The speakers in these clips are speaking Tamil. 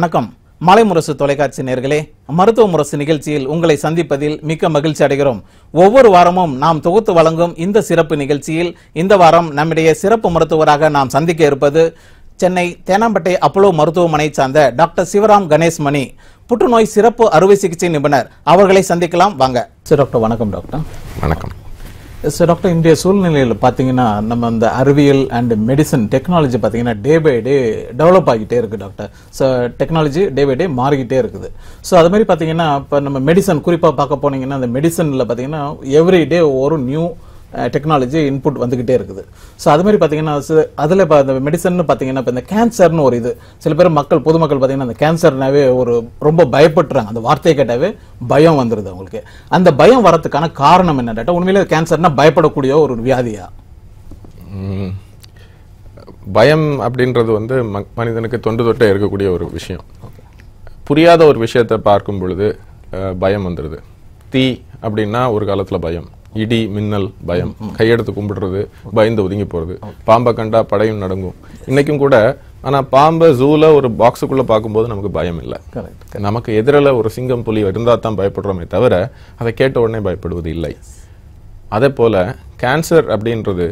வணக்கம். மலை முரசு தொலைக்காட்சி நேர்களே மருத்துவ முரசு நிகழ்ச்சியில் உங்களை சந்திப்பதில் மிக்க மகிழ்ச்சி அடைகிறோம். ஒவ்வொரு வாரமும் நாம் தொகுத்து வழங்கும் இந்த சிறப்பு நிகழ்ச்சியில் இந்த வாரம் நம்முடைய சிறப்பு மருத்துவராக நாம் சந்திக்க இருப்பது சென்னை தேனாம்பேட்டை அப்போலோ மருத்துவமனை சார்ந்த டாக்டர் சிவராம் கணேஷ் மணி. புற்றுநோய் சிறப்பு அறுவை சிகிச்சை நிபுணர். அவர்களை சந்திக்கலாம். வாங்க. சார் டாக்டர் வணக்கம் டாக்டர். வணக்கம். சார் டாக்டர் இன்றைய சூழ்நிலையில் பார்த்தீங்கன்னா நம்ம அந்த அறிவியல் அண்ட் மெடிசன் டெக்னாலஜி பார்த்தீங்கன்னா டே பை டே டெவலப் ஆகிட்டே இருக்கு doctor so technology day by day மாறிக்கிட்டே இருக்குது. ஸோ அது மாதிரி பார்த்தீங்கன்னா இப்போ நம்ம மெடிசன் குறிப்பாக பார்க்க போனீங்கன்னா அந்த மெடிசனில் பார்த்தீங்கன்னா எவ்ரி டே ஒரு நியூ டெக்னாலஜி இன்புட் வந்துகிட்டே இருக்குது. ஸோ அது மாதிரி பார்த்தீங்கன்னா அதில் இப்போ அந்த மெடிசன் பார்த்தீங்கன்னா இப்போ இந்த கேன்சர்னு ஒரு இது சில பேர் மக்கள் பொதுமக்கள் பார்த்தீங்கன்னா அந்த கேன்சர்னாவே ஒரு ரொம்ப பயப்படுறாங்க. அந்த வார்த்தையை கேட்டாவே பயம் வந்துடுது அவங்களுக்கு. அந்த பயம் வரதுக்கான காரணம் என்ன கேட்டால் உண்மையிலே கேன்சர்னா பயப்படக்கூடிய ஒரு வியாதியா? பயம் அப்படின்றது வந்து மனிதனுக்கு தொண்டு தொட்டே இருக்கக்கூடிய ஒரு விஷயம். புரியாத ஒரு விஷயத்தை பார்க்கும் பொழுது பயம் வந்துடுது தீ அப்படின்னா ஒரு காலத்தில் பயம். இடி மின்னல் பயம். கையெடுத்து கும்பிடுறது பயந்து ஒதுங்கி போறது. பாம்பை கண்டா படையும் நடுங்கும். இன்னைக்கும் கூட ஆனா பாம்பை ஜூல ஒரு பாக்ஸுக்குள்ள பார்க்கும்போது நமக்கு பயம் இல்லை. கரெக்ட் நமக்கு எதிரில் ஒரு சிங்கம் புலி இருந்தா தான் பயப்படுறோமே தவிர அதை கேட்ட உடனே பயப்படுவது இல்லை. அதே போல கேன்சர் அப்படின்றது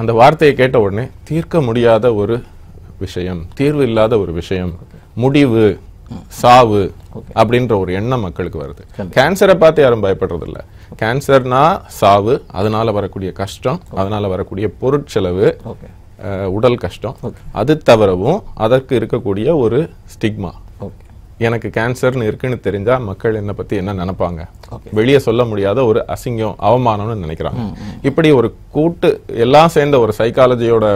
அந்த வார்த்தையை கேட்ட உடனே தீர்க்க முடியாத ஒரு விஷயம் தீர்வு இல்லாத ஒரு விஷயம் முடிவு. சாவு அப்படின்ற ஒரு எண்ணம் மக்களுக்கு வருது. கேன்சரை பார்த்து யாரும் பயப்படுறது இல்ல கேன்சர்னா சாவு அதனால வரக்கூடிய கஷ்டம் அதனால வரக்கூடிய பொருட்செலவு உடல் கஷ்டம். அது தவிரவும் அதற்கு இருக்கக்கூடிய ஒரு ஸ்டிக்மா எனக்கு கேன்சர்னு இருக்குன்னு தெரிஞ்சா மக்கள் என்ன பத்தி என்ன நினைப்பாங்க? வெளியே சொல்ல முடியாத ஒரு அசிங்கம் அவமானம்னு நினைக்கிறாங்க. இப்படி ஒரு கூட்டு எல்லாம் சேர்ந்த ஒரு சைக்காலஜியோட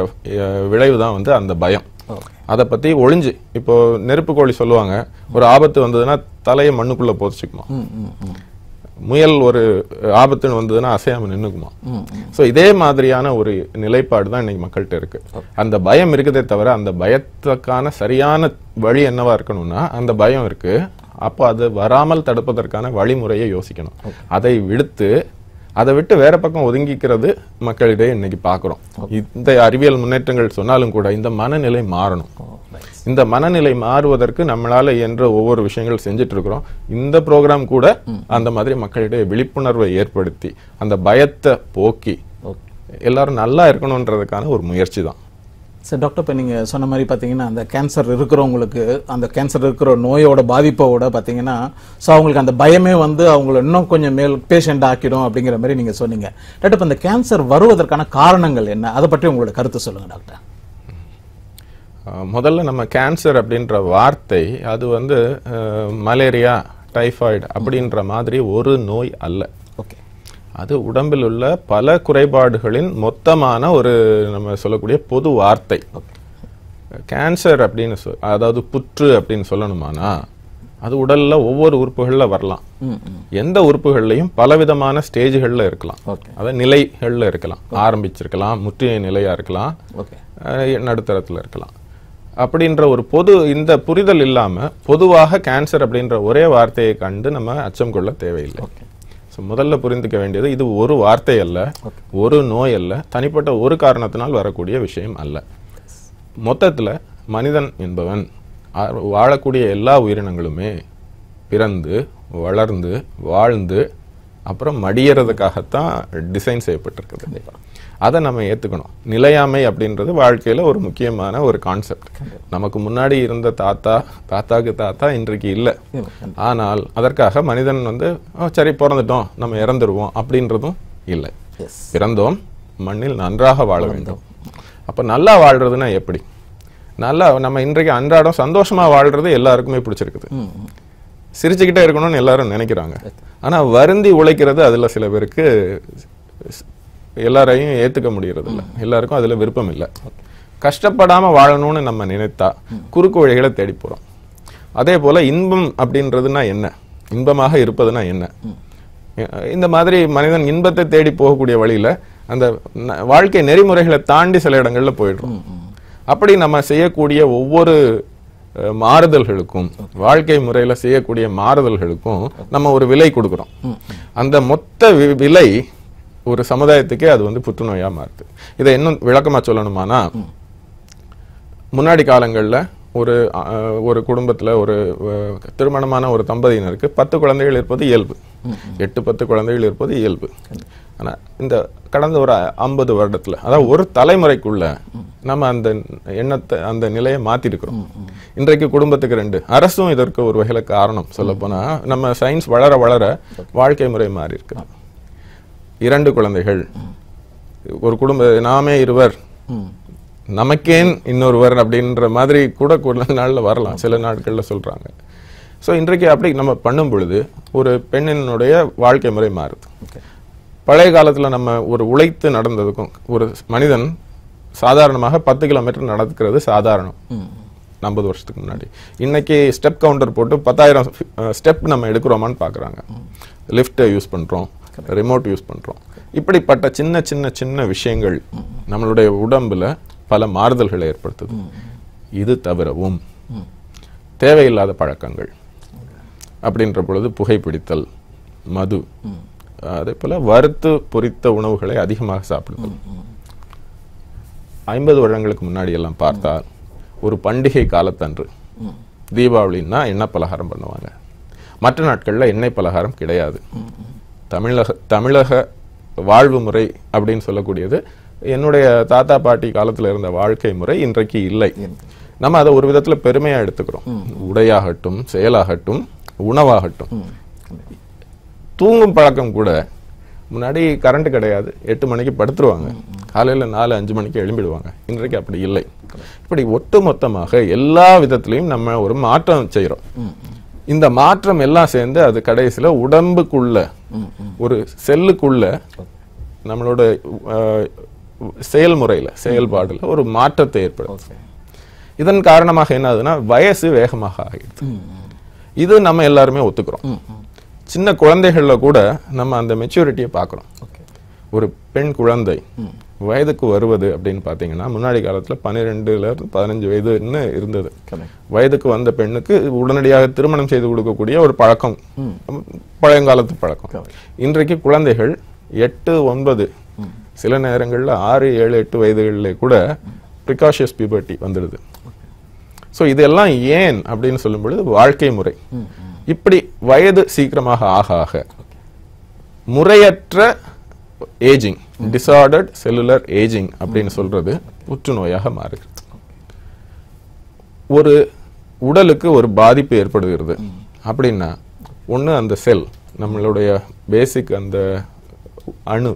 விளைவு தான் வந்து அந்த பயம். அதை பத்தி ஒளிஞ்சு இப்போ நெருப்பு கோழி சொல்லுவாங்க ஒரு ஆபத்து வந்ததுன்னா தலையை மண்ணுக்குள்ள போதிச்சுக்குமா முயல் ஒரு ஆபத்துன்னு வந்ததுன்னா அசையாம நின்னுக்குமா? சோ இதே மாதிரியான ஒரு நிலைப்பாடு தான் இன்னைக்கு மக்கள்கிட்ட இருக்கு. அந்த பயம் இருக்குதே தவிர அந்த பயத்துக்கான சரியான வழி என்னவா இருக்கணும்னா அந்த பயம் இருக்கு. அப்போ அது வராமல் தடுப்பதற்கான வழிமுறையை யோசிக்கணும். அதை விடுத்து அதை விட்டு வேற பக்கம் ஒதுங்கிக்கிறது மக்களிடையே இன்னைக்கு பார்க்கிறோம். இந்த அறிவியல் முன்னேற்றங்கள் சொன்னாலும் கூட இந்த மனநிலை மாறணும். இந்த மனநிலை மாறுவதற்கு நம்மளால இயன்ற ஒவ்வொரு விஷயங்கள் செஞ்சுட்டு இருக்கிறோம் இந்த ப்ரோக்ராம் கூட அந்த மாதிரி மக்களிடையே விழிப்புணர்வை ஏற்படுத்தி அந்த பயத்தை போக்கி எல்லாரும் நல்லா இருக்கணுன்றதுக்கான ஒரு முயற்சி தான். சார் டாக்டர் இப்போ நீங்கள் சொன்ன மாதிரி பார்த்தீங்கன்னா அந்த கேன்சர் இருக்கிறவங்களுக்கு அந்த கேன்சர் இருக்கிற நோயோட பாதிப்போட பார்த்தீங்கன்னா ஸோ அவங்களுக்கு அந்த பயமே வந்து அவங்கள இன்னும் கொஞ்சம் மேல் பேஷண்ட் ஆக்கிடும் அப்படிங்கிற மாதிரி நீங்கள் சொன்னீங்க. டாக்டர் இப்போ அந்த கேன்சர் வருவதற்கான காரணங்கள் என்ன? அதை பற்றி உங்களோட கருத்து சொல்லுங்கள் டாக்டர் முதல்ல நம்ம கேன்சர் அப்படின்ற வார்த்தை அது வந்து மலேரியா டைஃபாய்டு அப்படின்ற மாதிரி ஒரு நோய் அல்ல. அது உடம்பில் உள்ள பல குறைபாடுகளின் மொத்தமான ஒரு நம்ம சொல்லக்கூடிய பொது வார்த்தை. கேன்சர் அப்படின்னு சொல் அதாவது புற்று அப்படின்னு சொல்லணுமானா அது உடல்ல ஒவ்வொரு உறுப்புகள்ல வரலாம். எந்த உறுப்புகள்லையும் பலவிதமான ஸ்டேஜ்கள்ல இருக்கலாம். அதாவது நிலைகள்ல இருக்கலாம். ஆரம்பிச்சிருக்கலாம் முற்றிய நிலையா இருக்கலாம். நடுத்தரத்துல இருக்கலாம். அப்படின்ற ஒரு பொது இந்த புரிதல் இல்லாம பொதுவாக கேன்சர் அப்படின்ற ஒரே வார்த்தையை கண்டு நம்ம அச்சம் கொள்ள தேவையில்லை. ஸோ முதல்ல புரிந்துக்க வேண்டியது இது ஒரு வார்த்தை அல்ல ஒரு நோய் அல்ல தனிப்பட்ட ஒரு காரணத்தினால் வரக்கூடிய விஷயம் அல்ல. மொத்தத்துல மனிதன் என்பவன் வாழக்கூடிய எல்லா உயிரினங்களுமே பிறந்து வளர்ந்து வாழ்ந்து அப்புறம் மடியறதுக்காகத்தான் டிசைன் செய்யப்பட்டிருக்குது. அதை நம்ம ஏத்துக்கணும். நிலையாமை அப்படின்றது வாழ்க்கையில ஒரு முக்கியமான ஒரு கான்செப்ட் நமக்கு முன்னாடி இருந்த தாத்தா தாத்தாக்கு தாத்தா இன்றைக்கு இல்லை. ஆனால் அதற்காக மனிதன் வந்து "ஓ, சரி பிறந்துட்டோம். நம்ம இறந்துருவோம். அப்படின்றதும் இல்லை. பிறந்தோம் மண்ணில் நன்றாக வாழ வேண்டும். அப்ப நல்லா வாழ்றதுன்னா எப்படி? நல்லா நம்ம இன்றைக்கு அன்றாடம் சந்தோஷமா வாழ்றது எல்லாருக்குமே பிடிச்சிருக்குது. சிரிச்சுக்கிட்டே இருக்கணும்னு எல்லாரும் நினைக்கிறாங்க. ஆனா வருந்தி உழைக்கிறது அதுல சில பேருக்கு எல்லாரையும் ஏத்துக்க முடியறது இல்ல எல்லாருக்கும் அதுல விருப்பம் இல்ல. கஷ்டப்படாம வாழணும்னு நம்ம நினைத்தா குறுக்கு வழிகளை தேடி போறோம். அதே போல இன்பம் அப்படின்றதுனா என்ன? இன்பமாக இருப்பதுனா என்ன? இந்த மாதிரி மனிதன் இன்பத்தை தேடி போகக்கூடிய வழியில அந்த வாழ்க்கை நெறிமுறைகளை தாண்டி சில இடங்கள்ல போயிடுறோம். அப்படி நம்ம செய்யக்கூடிய ஒவ்வொரு மாறுதல்களுக்கும் வாழ்க்கை முறையில செய்யக்கூடிய மாறுதல்களுக்கும் நம்ம ஒரு விலை கொடுக்கிறோம். அந்த மொத்த விலை ஒரு சமுதாயத்துக்கே அது வந்து புற்றுநோயா மாறுது. இதை இன்னும் விளக்கமா சொல்லணுமானா முன்னாடி காலங்கள்ல ஒரு ஒரு குடும்பத்துல ஒரு திருமணமான ஒரு தம்பதியினருக்கு பத்து குழந்தைகள் இருப்பது இயல்பு. எட்டு பத்து குழந்தைகள் இருப்பது இயல்பு. ஆனா இந்த கடந்த ஒரு ஐம்பது வருடத்துல அதாவது ஒரு தலைமுறைக்குள்ள நம்ம அந்த எண்ணத்தை அந்த நிலையை மாத்திருக்கிறோம். இன்றைக்கு குடும்பத்துக்கு ரெண்டு. அரசும் இதற்கு ஒரு வகையில காரணம் சொல்ல போனா நம்ம சயின்ஸ் வளர வளர வாழ்க்கை முறை மாறி இருக்கு இரண்டு குழந்தைகள். ஒரு குடும்ப நாமே இருவர். நமக்கேன் இன்னொருவர் அப்படின்ற மாதிரி கூட கூட நாள்ல வரலாம். சில நாட்கள்ல சொல்றாங்க. ஸோ இன்றைக்கு அப்படி நம்ம பண்ணும் பொழுது ஒரு பெண்ணினுடைய வாழ்க்கை முறை மாறுது. பழைய காலத்துல நம்ம ஒரு உழைத்து நடந்ததுக்கும் ஒரு மனிதன் சாதாரணமாக பத்து கிலோமீட்டர் நடக்கிறது சாதாரணம். ஐம்பது வருஷத்துக்கு முன்னாடி. இன்னைக்கு ஸ்டெப் கவுண்டர் போட்டு பத்தாயிரம் ஸ்டெப் நம்ம எடுக்கிறோமான்னு பார்க்கறாங்க லிஃப்ட்டை யூஸ் பண்றோம். ரிமோட் யூஸ் பண்றோம். இப்படிப்பட்ட சின்ன சின்ன சின்ன விஷயங்கள் நம்மளுடைய உடம்புல பல மாறுதல்களை ஏற்படுத்துது. இது தவிரவும் தேவையில்லாத பழக்கங்கள். அப்படின்ற பொழுது புகைப்பிடித்தல் மது அதே போல வறுத்து பொரித்த உணவுகளை அதிகமாக சாப்பிடுதல். ஐம்பது வருடங்களுக்கு முன்னாடி எல்லாம் பார்த்தால் ஒரு பண்டிகை காலத்தன்று தீபாவளின்னா எண்ணெய் பலகாரம் பண்ணுவாங்க. மற்ற நாட்கள்ல எண்ணெய் பலகாரம் கிடையாது. தமிழக தமிழக வாழ்வு முறை அப்படின்னு சொல்லக்கூடியது. என்னுடைய தாத்தா பாட்டி காலத்துல இருந்த வாழ்க்கை முறை இன்றைக்கு இல்லை. நம்ம அதை ஒரு விதத்துல பெருமையா எடுத்துக்கிறோம். உடையாகட்டும் செயலாகட்டும் உணவாகட்டும். தூங்கும் பழக்கம் கூட முன்னாடி கரண்ட் கிடையாது. எட்டு மணிக்கு படுத்துருவாங்க. காலையில நாலு அஞ்சு மணிக்கு எழும்பிடுவாங்க. இன்றைக்கு அப்படி இல்லை. இப்படி ஒட்டுமொத்தமாக எல்லா விதத்திலையும் நம்ம ஒரு மாற்றம் செய்றோம். இந்த மாற்றம் எல்லாம் சேர்ந்து அது கடைசியில உடம்புக்குள்ள ஒரு செல்லுக்குள்ள நம்மளோட செயல்முறையில செயல்பாடுல ஒரு மாற்றத்தை ஏற்படுத்தும். இதன் காரணமாக என்ன ஆகுதுன்னா வயசு வேகமாக ஆகிடுது. இது நம்ம எல்லாருமே ஒத்துக்கிறோம். சின்ன குழந்தைகள்ல கூட நம்ம அந்த மெச்சூரிட்டியை பார்க்குறோம். ஒரு பெண் குழந்தை வயதுக்கு வருவது அப்படின்னு பார்த்தீங்கன்னா முன்னாடி காலத்துல பன்னிரெண்டுல இருந்து பதினஞ்சு வயதுன்னு இருந்தது. வயதுக்கு வந்த பெண்ணுக்கு உடனடியாக திருமணம் செய்து கொடுக்கக்கூடிய ஒரு பழக்கம். பழையங்காலத்து பழக்கம். இன்றைக்கு குழந்தைகள் எட்டு ஒன்பது சில நேரங்கள்ல ஆறு ஏழு எட்டு வயதுகளிலே கூட ப்ரிகாஷியஸ் பியூபர்ட்டி வந்துடுது. ஸோ இதெல்லாம் ஏன் அப்படின்னு சொல்லும் பொழுது வாழ்க்கை முறை. இப்படி வயது சீக்கிரமாக ஆக ஆக முறையற்ற ஏஜிங் டிசார்டர்ட் செல்லுலர் ஏஜிங் அப்படின்னு சொல்றது புற்றுநோயாக மாறுகிறது. ஒரு உடலுக்கு ஒரு பாதிப்பு ஏற்படுகிறது. அப்படின்னா ஒண்ணு அந்த செல் நம்மளுடைய பேசிக் அந்த அணு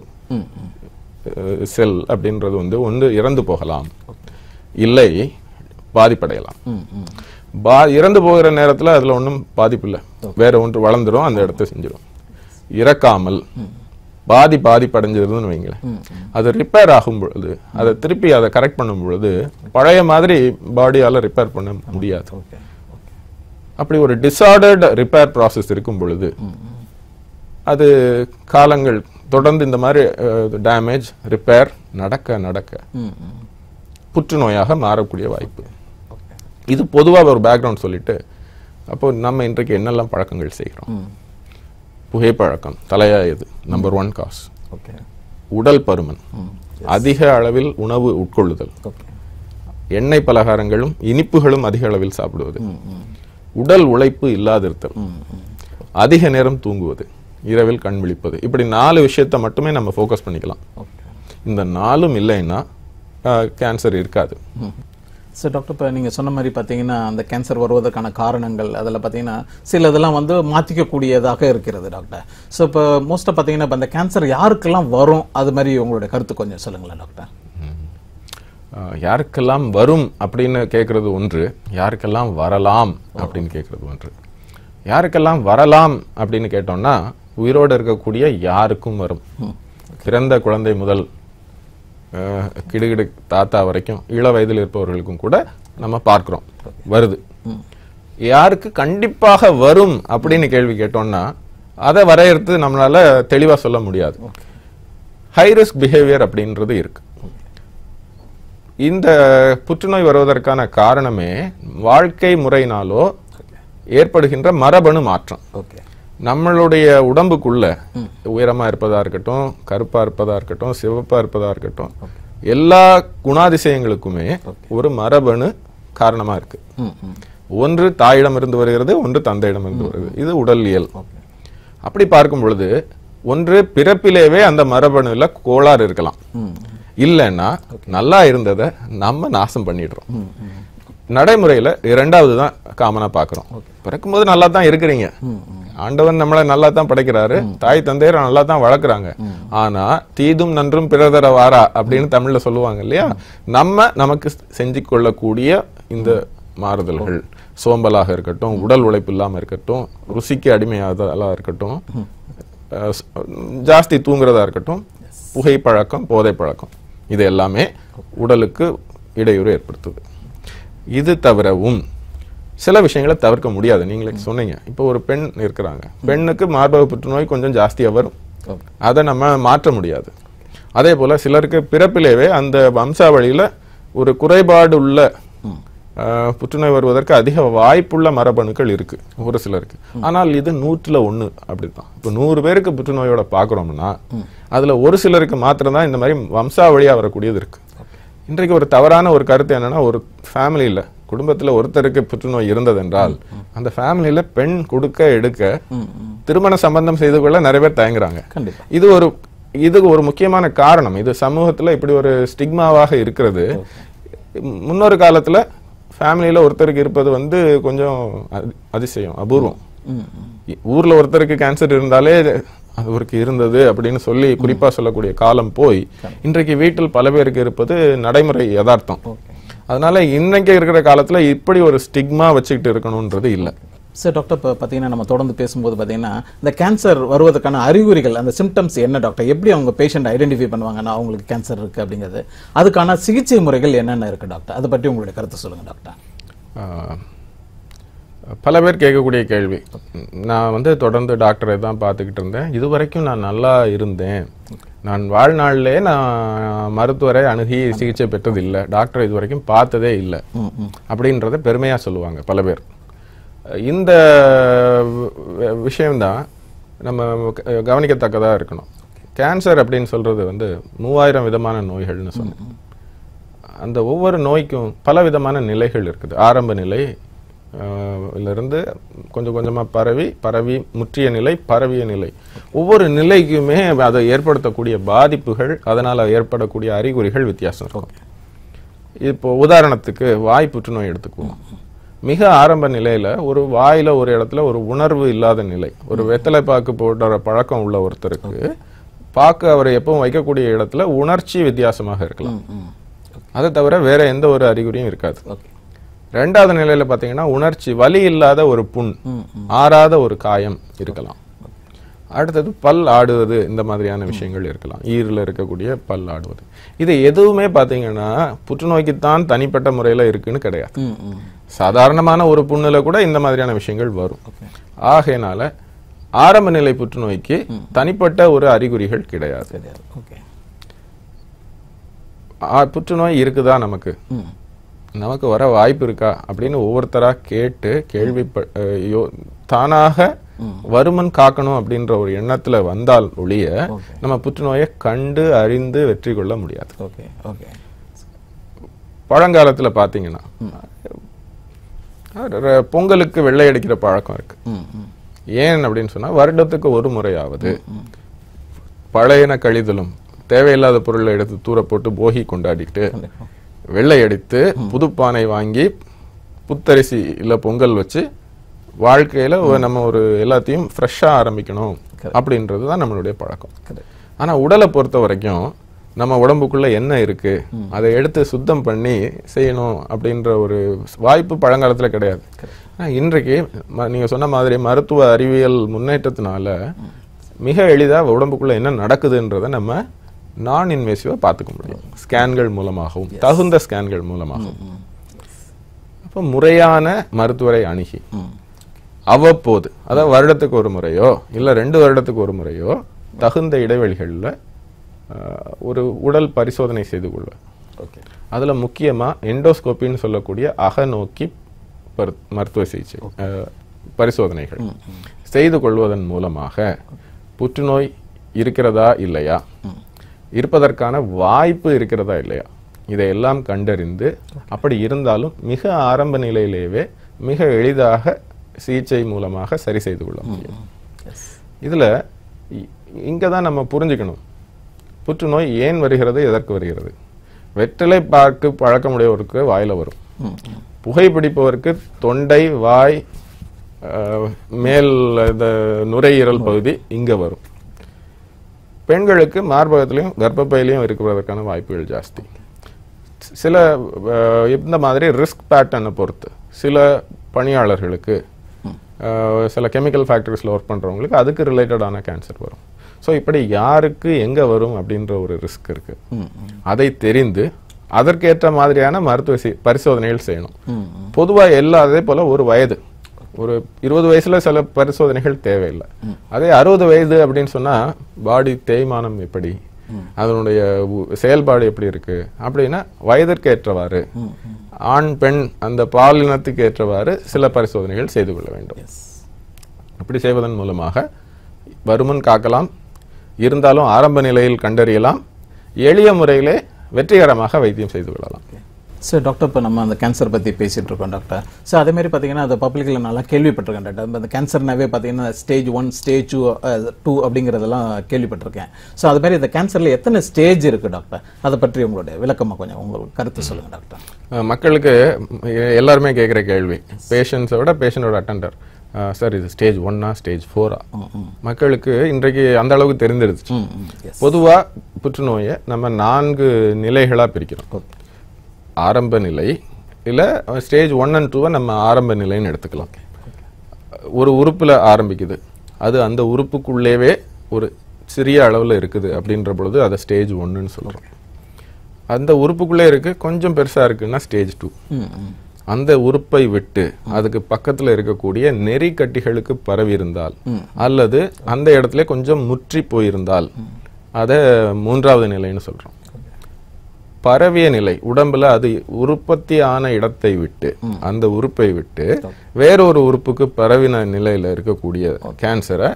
செல் அப்படின்றது வந்து ஒன்று இறந்து போகலாம். இல்லை பாதிப்படையலாம். பா இறந்து போகிற நேரத்துல அதுல ஒண்ணும் பாதிப்பு இல்லை. வேற ஒன்று வளர்ந்துரும் அந்த இடத்த செஞ்சிடும் இறக்காமல் பாதி பாதிப்படைஞ்சிருதுன்னு வைங்களேன். அது ரிப்பேர் ஆகும் பொழுது அதை திருப்பி அதை கரெக்ட் பண்ணும் பொழுது பழைய மாதிரி பாடியால ரிப்பேர் பண்ண முடியாது. அப்படி ஒரு டிசார்டர்ட் ரிப்பேர் ப்ராசஸ் இருக்கும் பொழுது அது காலங்கள் தொடர்ந்து இந்த மாதிரி டேமேஜ் ரிப்பேர் நடக்க நடக்க புற்றுநோயாக மாறக்கூடிய வாய்ப்பு. இது பொதுவாக ஒரு பேக்ரவுண்ட் சொல்லிட்டு அப்போ நம்ம இன்றைக்கு என்னெல்லாம் பழக்கங்கள் செய்கிறோம்? புகைப்பழக்கம் தலையாயது நம்பர் ஒன் காஸ் ஓகே உடல் பருமன். அதிக அளவில் உணவு உட்கொள்ளுதல். எண்ணெய் பலகாரங்களும் இனிப்புகளும் அதிக அளவில் சாப்பிடுவது. உடல் உழைப்பு இல்லாதிருத்தல். அதிக நேரம் தூங்குவது. இரவில் கண் விழிப்பது. இப்படி நாலு விஷயத்தை மட்டுமே நம்ம ஃபோக்கஸ் பண்ணிக்கலாம். இந்த நாலும் இல்லைன்னா கேன்சர் இருக்காது. சார் டாக்டர் இப்போ நீங்கள் சொன்ன மாதிரி பார்த்தீங்கன்னா அந்த கேன்சர் வருவதற்கான காரணங்கள் அதில் பார்த்தீங்கன்னா சில இதெல்லாம் வந்து மாற்றிக்கக்கூடியதாக இருக்கிறது டாக்டர் ஸோ இப்போ மோஸ்ட்டாக பார்த்தீங்கன்னா இப்போ அந்த கேன்சர் யாருக்கெல்லாம் வரும்? அது மாதிரி உங்களுடைய கருத்து கொஞ்சம் சொல்லுங்களேன் டாக்டர் யாருக்கெல்லாம் வரும் அப்படின்னு கேட்கறது ஒன்று யாருக்கெல்லாம் வரலாம் அப்படின்னு கேட்கறது ஒன்று. யாருக்கெல்லாம் வரலாம் அப்படின்னு கேட்டோம்னா உயிரோடு இருக்கக்கூடிய யாருக்கும் வரும். பிறந்த குழந்தை முதல் கிடுகிடு தாத்தா வரைக்கும் இள வயதில் இருப்பவர்களுக்கும் கூட நம்ம பார்க்கிறோம். வருது. யாருக்கு கண்டிப்பாக வரும் அப்படின்னு கேள்வி கேட்டோம்னா அதை வரையறுத்து நம்மளால தெளிவா சொல்ல முடியாது. ஹை ரிஸ்க் பிஹேவியர் அப்படின்றது இருக்கு. இந்த புற்றுநோய் வருவதற்கான காரணமே வாழ்க்கை முறையினாலோ ஏற்படுகின்ற மரபணு மாற்றம். ஓகே. நம்மளுடைய உடம்புக்குள்ள உயரமா இருப்பதா இருக்கட்டும் கருப்பா இருப்பதா இருக்கட்டும் சிவப்பா இருப்பதா இருக்கட்டும் எல்லா குணாதிசயங்களுக்குமே ஒரு மரபணு காரணமா இருக்கு. ஒன்று தாயிடமிருந்து வருகிறது ஒன்று தந்தையிடமிருந்து வருகிறது. இது உடலியல். அப்படி பார்க்கும் பொழுது ஒன்று பிறப்பிலேவே அந்த மரபணுல கோளாறு இருக்கலாம். இல்லைன்னா நல்லா இருந்ததை நம்ம நாசம் பண்ணிடுறோம். நடைமுறையில இரண்டாவது தான் காமனா பாக்குறோம் பிறக்கும்போது நல்லா தான் இருக்கிறீங்க. ஆண்டவன் நம்மளை நல்லா தான் படைக்கிறாரு தாய் தந்தையர் நல்லா தான் வளர்க்குறாங்க ஆனா தீதும் நன்றும் பிறதர வாரா அப்படின்னு தமிழ்ல சொல்லுவாங்க இல்லையா? நம்ம நமக்கு செஞ்சு கொள்ளக்கூடிய இந்த மாறுதல்கள். சோம்பலாக இருக்கட்டும் உடல் உழைப்பு இல்லாம இருக்கட்டும் ருசிக்கு அடிமையாதலா இருக்கட்டும் ஜாஸ்தி தூங்குறதா இருக்கட்டும் புகை பழக்கம் போதை பழக்கம் இது எல்லாமே உடலுக்கு இடையூறு ஏற்படுத்துது. இது தவிரவும் சில விஷயங்களை தவிர்க்க முடியாது. நீங்களே சொன்னீங்க. இப்போ ஒரு பெண் இருக்கிறாங்க. பெண்ணுக்கு மார்பக புற்றுநோய் கொஞ்சம் ஜாஸ்தியா வரும். அதை நம்ம மாற்ற முடியாது. அதே போல சிலருக்கு பிறப்பிலேவே அந்த வம்சாவளியில ஒரு குறைபாடு உள்ள புற்றுநோய் வருவதற்கு அதிக வாய்ப்புள்ள மரபணுக்கள் இருக்கு. ஒரு சிலருக்கு. ஆனால் இது நூற்றுல ஒண்ணு அப்படித்தான். இப்போ நூறு பேருக்கு புற்றுநோயோட பார்க்குறோம்னா அதுல ஒரு சிலருக்கு மாத்திரம் தான் இந்த மாதிரி வம்சாவளியா வரக்கூடியது இருக்கு. இன்றைக்கு ஒரு தவறான ஒரு கருத்து என்னன்னா ஒரு ஃபேமிலியில குடும்பத்துல ஒருத்தருக்கு புற்றுநோய் இருந்ததென்றால் அந்த ஃபேமிலியில பெண் கொடுக்க எடுக்க திருமண சம்பந்தம் செய்து கொள்ள நிறைய பேர் தயங்குறாங்க. இது ஒரு இது ஒரு முக்கியமான காரணம். இது சமூகத்துல இப்படி ஒரு ஸ்டிக்மாவாக இருக்கிறது. முன்னொரு காலத்துல ஃபேமிலியில ஒருத்தருக்கு இருப்பது வந்து கொஞ்சம் அதி- அதிசயம் அபூர்வம். ஊர்ல ஒருத்தருக்கு கேன்சர் இருந்தாலே அவருக்கு இருந்தது அப்படின்னு சொல்லி குறிப்பா சொல்லக்கூடிய காலம் போய் இன்றைக்கு வீட்டில் பல பேருக்கு இருப்பது நடைமுறை யதார்த்தம். அதனால இன்னைக்கு இருக்கிற காலத்துல இப்படி ஒரு ஸ்டிக்மா வச்சுக்கிட்டு இருக்கணும்ன்றது இல்ல. சார் டாக்டர் இப்போ பார்த்தீங்கன்னா நம்ம தொடர்ந்து பேசும்போது பார்த்தீங்கன்னா இந்த கேன்சர் வருவதற்கான அறிகுறிகள் அந்த சிம்டம்ஸ் என்ன டாக்டர் எப்படி அவங்க பேஷண்ட் ஐடென்டிஃபை பண்ணுவாங்கன்னா அவங்களுக்கு கேன்சர் இருக்கு அப்படிங்கிறது. அதுக்கான சிகிச்சை முறைகள் என்னென்ன இருக்கு டாக்டர் அதை பற்றி உங்களுடைய கருத்து சொல்லுங்க டாக்டர் பல பேர் கேட்கக்கூடிய கேள்வி. நான் வந்து தொடர்ந்து டாக்டரை தான் பார்த்துக்கிட்டு இருந்தேன். இது வரைக்கும் நான் நல்லா இருந்தேன். நான் வாழ்நாளிலே நான் மருத்துவரை அணுகி சிகிச்சை பெற்றதில்லை. டாக்டர் இது வரைக்கும் பார்த்ததே இல்லை. அப்படின்றத பெருமையாக சொல்லுவாங்க பல பேர். இந்த விஷயம்தான் நம்ம கவனிக்கத்தக்கதாக இருக்கணும். கேன்சர் அப்படின்னு சொல்றது வந்து மூவாயிரம் விதமான நோய்கள்னு சொன்னேன். அந்த ஒவ்வொரு நோய்க்கும் பல விதமான நிலைகள் இருக்குது. ஆரம்ப நிலை இருந்து கொஞ்சம் கொஞ்சமா பரவி பரவி முற்றிய நிலை பரவிய நிலை. ஒவ்வொரு நிலைக்குமே அதை ஏற்படுத்தக்கூடிய பாதிப்புகள் அதனால ஏற்படக்கூடிய அறிகுறிகள் வித்தியாசம் இருக்கும். இப்போ உதாரணத்துக்கு வாய் புற்றுநோய் எடுத்துக்குவோம். மிக ஆரம்ப நிலையில ஒரு வாயில ஒரு இடத்துல ஒரு உணர்வு இல்லாத நிலை. ஒரு வெத்தலை பாக்கு போடுற பழக்கம் உள்ள ஒருத்தருக்கு பாக்கு அவரை எப்பவும் வைக்கக்கூடிய இடத்துல உணர்ச்சி வித்தியாசமாக இருக்கலாம். அதை தவிர வேற எந்த ஒரு அறிகுறியும் இருக்காது. ரெண்டாவது நிலையில பாத்தீங்கன்னா உணர்ச்சி வலி இல்லாத ஒரு புண் ஆறாத ஒரு காயம் இருக்கலாம். அடுத்தது பல் ஆடுவது இந்த மாதிரியான விஷயங்கள் இருக்கலாம். ஈரில் இருக்கக்கூடிய பல் ஆடுவது. இது எதுவுமே பாத்தீங்கன்னா புற்றுநோய்க்குத்தான் தனிப்பட்ட முறையில இருக்குன்னு கிடையாது. சாதாரணமான ஒரு புண்ணுல கூட இந்த மாதிரியான விஷயங்கள் வரும். ஆகையினால ஆரம்ப நிலை புற்றுநோய்க்கு தனிப்பட்ட ஒரு அறிகுறிகள் கிடையாது. புற்றுநோய் இருக்குதா நமக்கு? நமக்கு வர வாய்ப்பு இருக்கா அப்படின்னு ஒவ்வொருத்தரா கேட்டு கேள்வி தானாக வருமன் காக்கணும் அப்படின்ற ஒரு எண்ணத்துல வந்தால் ஒழிய. நம்ம புற்றுநோயை கண்டு அறிந்து வெற்றி கொள்ள முடியாது. Okay okay. பழங்காலத்துல பாத்தீங்கன்னா பொங்கலுக்கு வெள்ளை அடிக்கிற பழக்கம் இருக்கு. ஏன் அப்படின்னு சொன்னா வருடத்துக்கு ஒரு முறையாவது பழையன கழிதலும் தேவையில்லாத பொருளை எடுத்து தூர போட்டு போகி கொண்டாடிட்டு வெள்ளை அடித்து புதுப்பானை வாங்கி புத்தரிசி இல்ல பொங்கல் வச்சு வாழ்க்கையில நம்ம ஒரு எல்லாத்தையும் ஃப்ரெஷ்ஷா ஆரம்பிக்கணும் அப்படின்றது தான் நம்மளுடைய பழக்கம். கரெக்ட் ஆனா உடலை பொறுத்த வரைக்கும் நம்ம உடம்புக்குள்ள என்ன இருக்கு அதை எடுத்து சுத்தம் பண்ணி செய்யணும் அப்படின்ற ஒரு வாய்ப்பு பழங்காலத்துல கிடையாது. ஆனா இன்றைக்கு ம- நீங்க சொன்ன மாதிரி மருத்துவ அறிவியல் முன்னேற்றத்தினால மிக எளிதா உடம்புக்குள்ள என்ன நடக்குதுன்றதை நம்ம நான் இன்வேசிவா பார்த்துக்க முடியும். ஸ்கேன்கள் மூலமாகவும் தகுந்த ஸ்கேன்கள் மூலமாகவும். அப்போ முறையான மருத்துவரை அணுகி அவ்வப்போது அதாவது வருடத்துக்கு ஒரு முறையோ இல்ல ரெண்டு வருடத்துக்கு ஒரு முறையோ தகுந்த இடைவெளிகள்ல ஒரு உடல் பரிசோதனை செய்து கொள்ள ஓகே. அதுல முக்கியமா எண்டோஸ்கோப்பின்னு சொல்லக்கூடிய அகநோக்கி பரு- மருத்துவ சிகிச்சை பரிசோதனைகள். செய்து கொள்வதன் மூலமாக புற்றுநோய் இருக்கிறதா இல்லையா? இருப்பதற்கான வாய்ப்பு இருக்கிறதா இல்லையா? இதையெல்லாம் கண்டறிந்து அப்படி இருந்தாலும் மிக ஆரம்ப நிலையிலேயே மிக எளிதாக சிகிச்சை மூலமாக சரி செய்து கொள்ள முடியும். இதுல இ- இங்க தான் நம்ம புரிஞ்சுக்கணும். புற்றுநோய் ஏன் வருகிறது எதற்கு வருகிறது? வெற்றிலை பாக்கு பழக்கமுடையவருக்கு வாயில வரும். புகைப்பிடிப்பவருக்கு தொண்டை வாய் மேல் இந்த நுரையீரல் பகுதி இங்க வரும். பெண்களுக்கு மார்பகத்திலையும் கர்ப்பப்பையிலையும் இருக்கிறதற்கான வாய்ப்புகள் ஜாஸ்தி. சில இந்த மாதிரி ரிஸ்க் பேட்டர்னை பொறுத்து சில பணியாளர்களுக்கு சில கெமிக்கல் ஃபேக்டரிஸில் ஒர்க் பண்ணுறவங்களுக்கு அதுக்கு ரிலேட்டடான கேன்சர் வரும். ஸோ இப்படி யாருக்கு எங்கே வரும் அப்படின்ற ஒரு ரிஸ்க் இருக்கு. அதை தெரிந்து அதற்கேற்ற மாதிரியான மருத்துவ பரிசோதனைகள் செய்யணும். பொதுவாக எல்லா அதே போல ஒரு வயது. ஒரு இருபது வயசுல சில பரிசோதனைகள் தேவையில்லை. அதே அறுபது வயது அப்படின்னு சொன்னா பாடி தேய்மானம் எப்படி? அதனுடைய செயல்பாடு எப்படி இருக்கு? அப்படின்னா வயதிற்கு ஏற்றவாறு ஆண் பெண் அந்த பாலினத்துக்கு ஏற்றவாறு சில பரிசோதனைகள் செய்து கொள்ள வேண்டும். இப்படி செய்வதன் மூலமாக வருமுன் காக்கலாம் இருந்தாலும் ஆரம்ப நிலையில் கண்டறியலாம் எளிய முறையிலே வெற்றிகரமாக வைத்தியம் செய்து கொள்ளலாம். சார் டாக்டர் இப்போ நம்ம அந்த கேன்சர் பற்றி பேசிட்டு இருக்கோம் டாக்டர் ஸோ அதே மாதிரி பார்த்தீங்கன்னா அந்த பப்ளிக்கில் நல்லா கேள்விப்பட்டிருக்கேன் டாக்டர் அந்த கேன்சர்னாவே பார்த்தீங்கன்னா stage one stage two two அப்படிங்கிறதெல்லாம் கேள்விப்பட்டிருக்கேன். ஸோ அது மாதிரி இந்த கேன்சரில் எத்தனை ஸ்டேஜ் இருக்குது டாக்டர் அதை பற்றி உங்களுடைய விளக்கமாக கொஞ்சம் உங்களுக்கு கருத்து சொல்லுங்கள் டாக்டர் மக்களுக்கு எல்லாருமே கேட்குற கேள்வி. பேஷண்ட்ஸை விட பேஷண்டோட அட்டெண்டர் சார் இது ஸ்டேஜ் ஒன்னா ஸ்டேஜ் ஃபோரா மக்களுக்கு இன்றைக்கு அந்த அளவுக்கு தெரிஞ்சிருச்சு. ம் ம். எஸ் பொதுவா புற்றுநோயை நம்ம நான்கு நிலைகளா பிரிக்கிறோம். ஆரம்ப நிலை இல்ல ஸ்டேஜ் ஒன் அண்ட் டூவை நம்ம ஆரம்ப நிலைன்னு எடுத்துக்கலாம். ஒரு உறுப்புல ஆரம்பிக்குது. அது அந்த உறுப்புக்குள்ளேவே ஒரு சிறிய அளவுல இருக்குது அப்படின்ற பொழுது அதை ஸ்டேஜ் ஒன்னுன்னு சொல்றோம். அந்த உறுப்புக்குள்ளே இருக்கு கொஞ்சம் பெருசா இருக்குன்னா ஸ்டேஜ் டூ அந்த உறுப்பை விட்டு அதுக்கு பக்கத்துல இருக்கக்கூடிய நெறி கட்டிகளுக்கு பரவி இருந்தால் அல்லது அந்த இடத்துல கொஞ்சம் முற்றி போயிருந்தால் அதை மூன்றாவது நிலைன்னு சொல்றோம். பரவிய நிலை உடம்புல அது உற்பத்தி ஆன இடத்தை விட்டு அந்த உறுப்பை விட்டு வேறொரு உறுப்புக்கு பரவின நிலையில இருக்கக்கூடிய கேன்சரை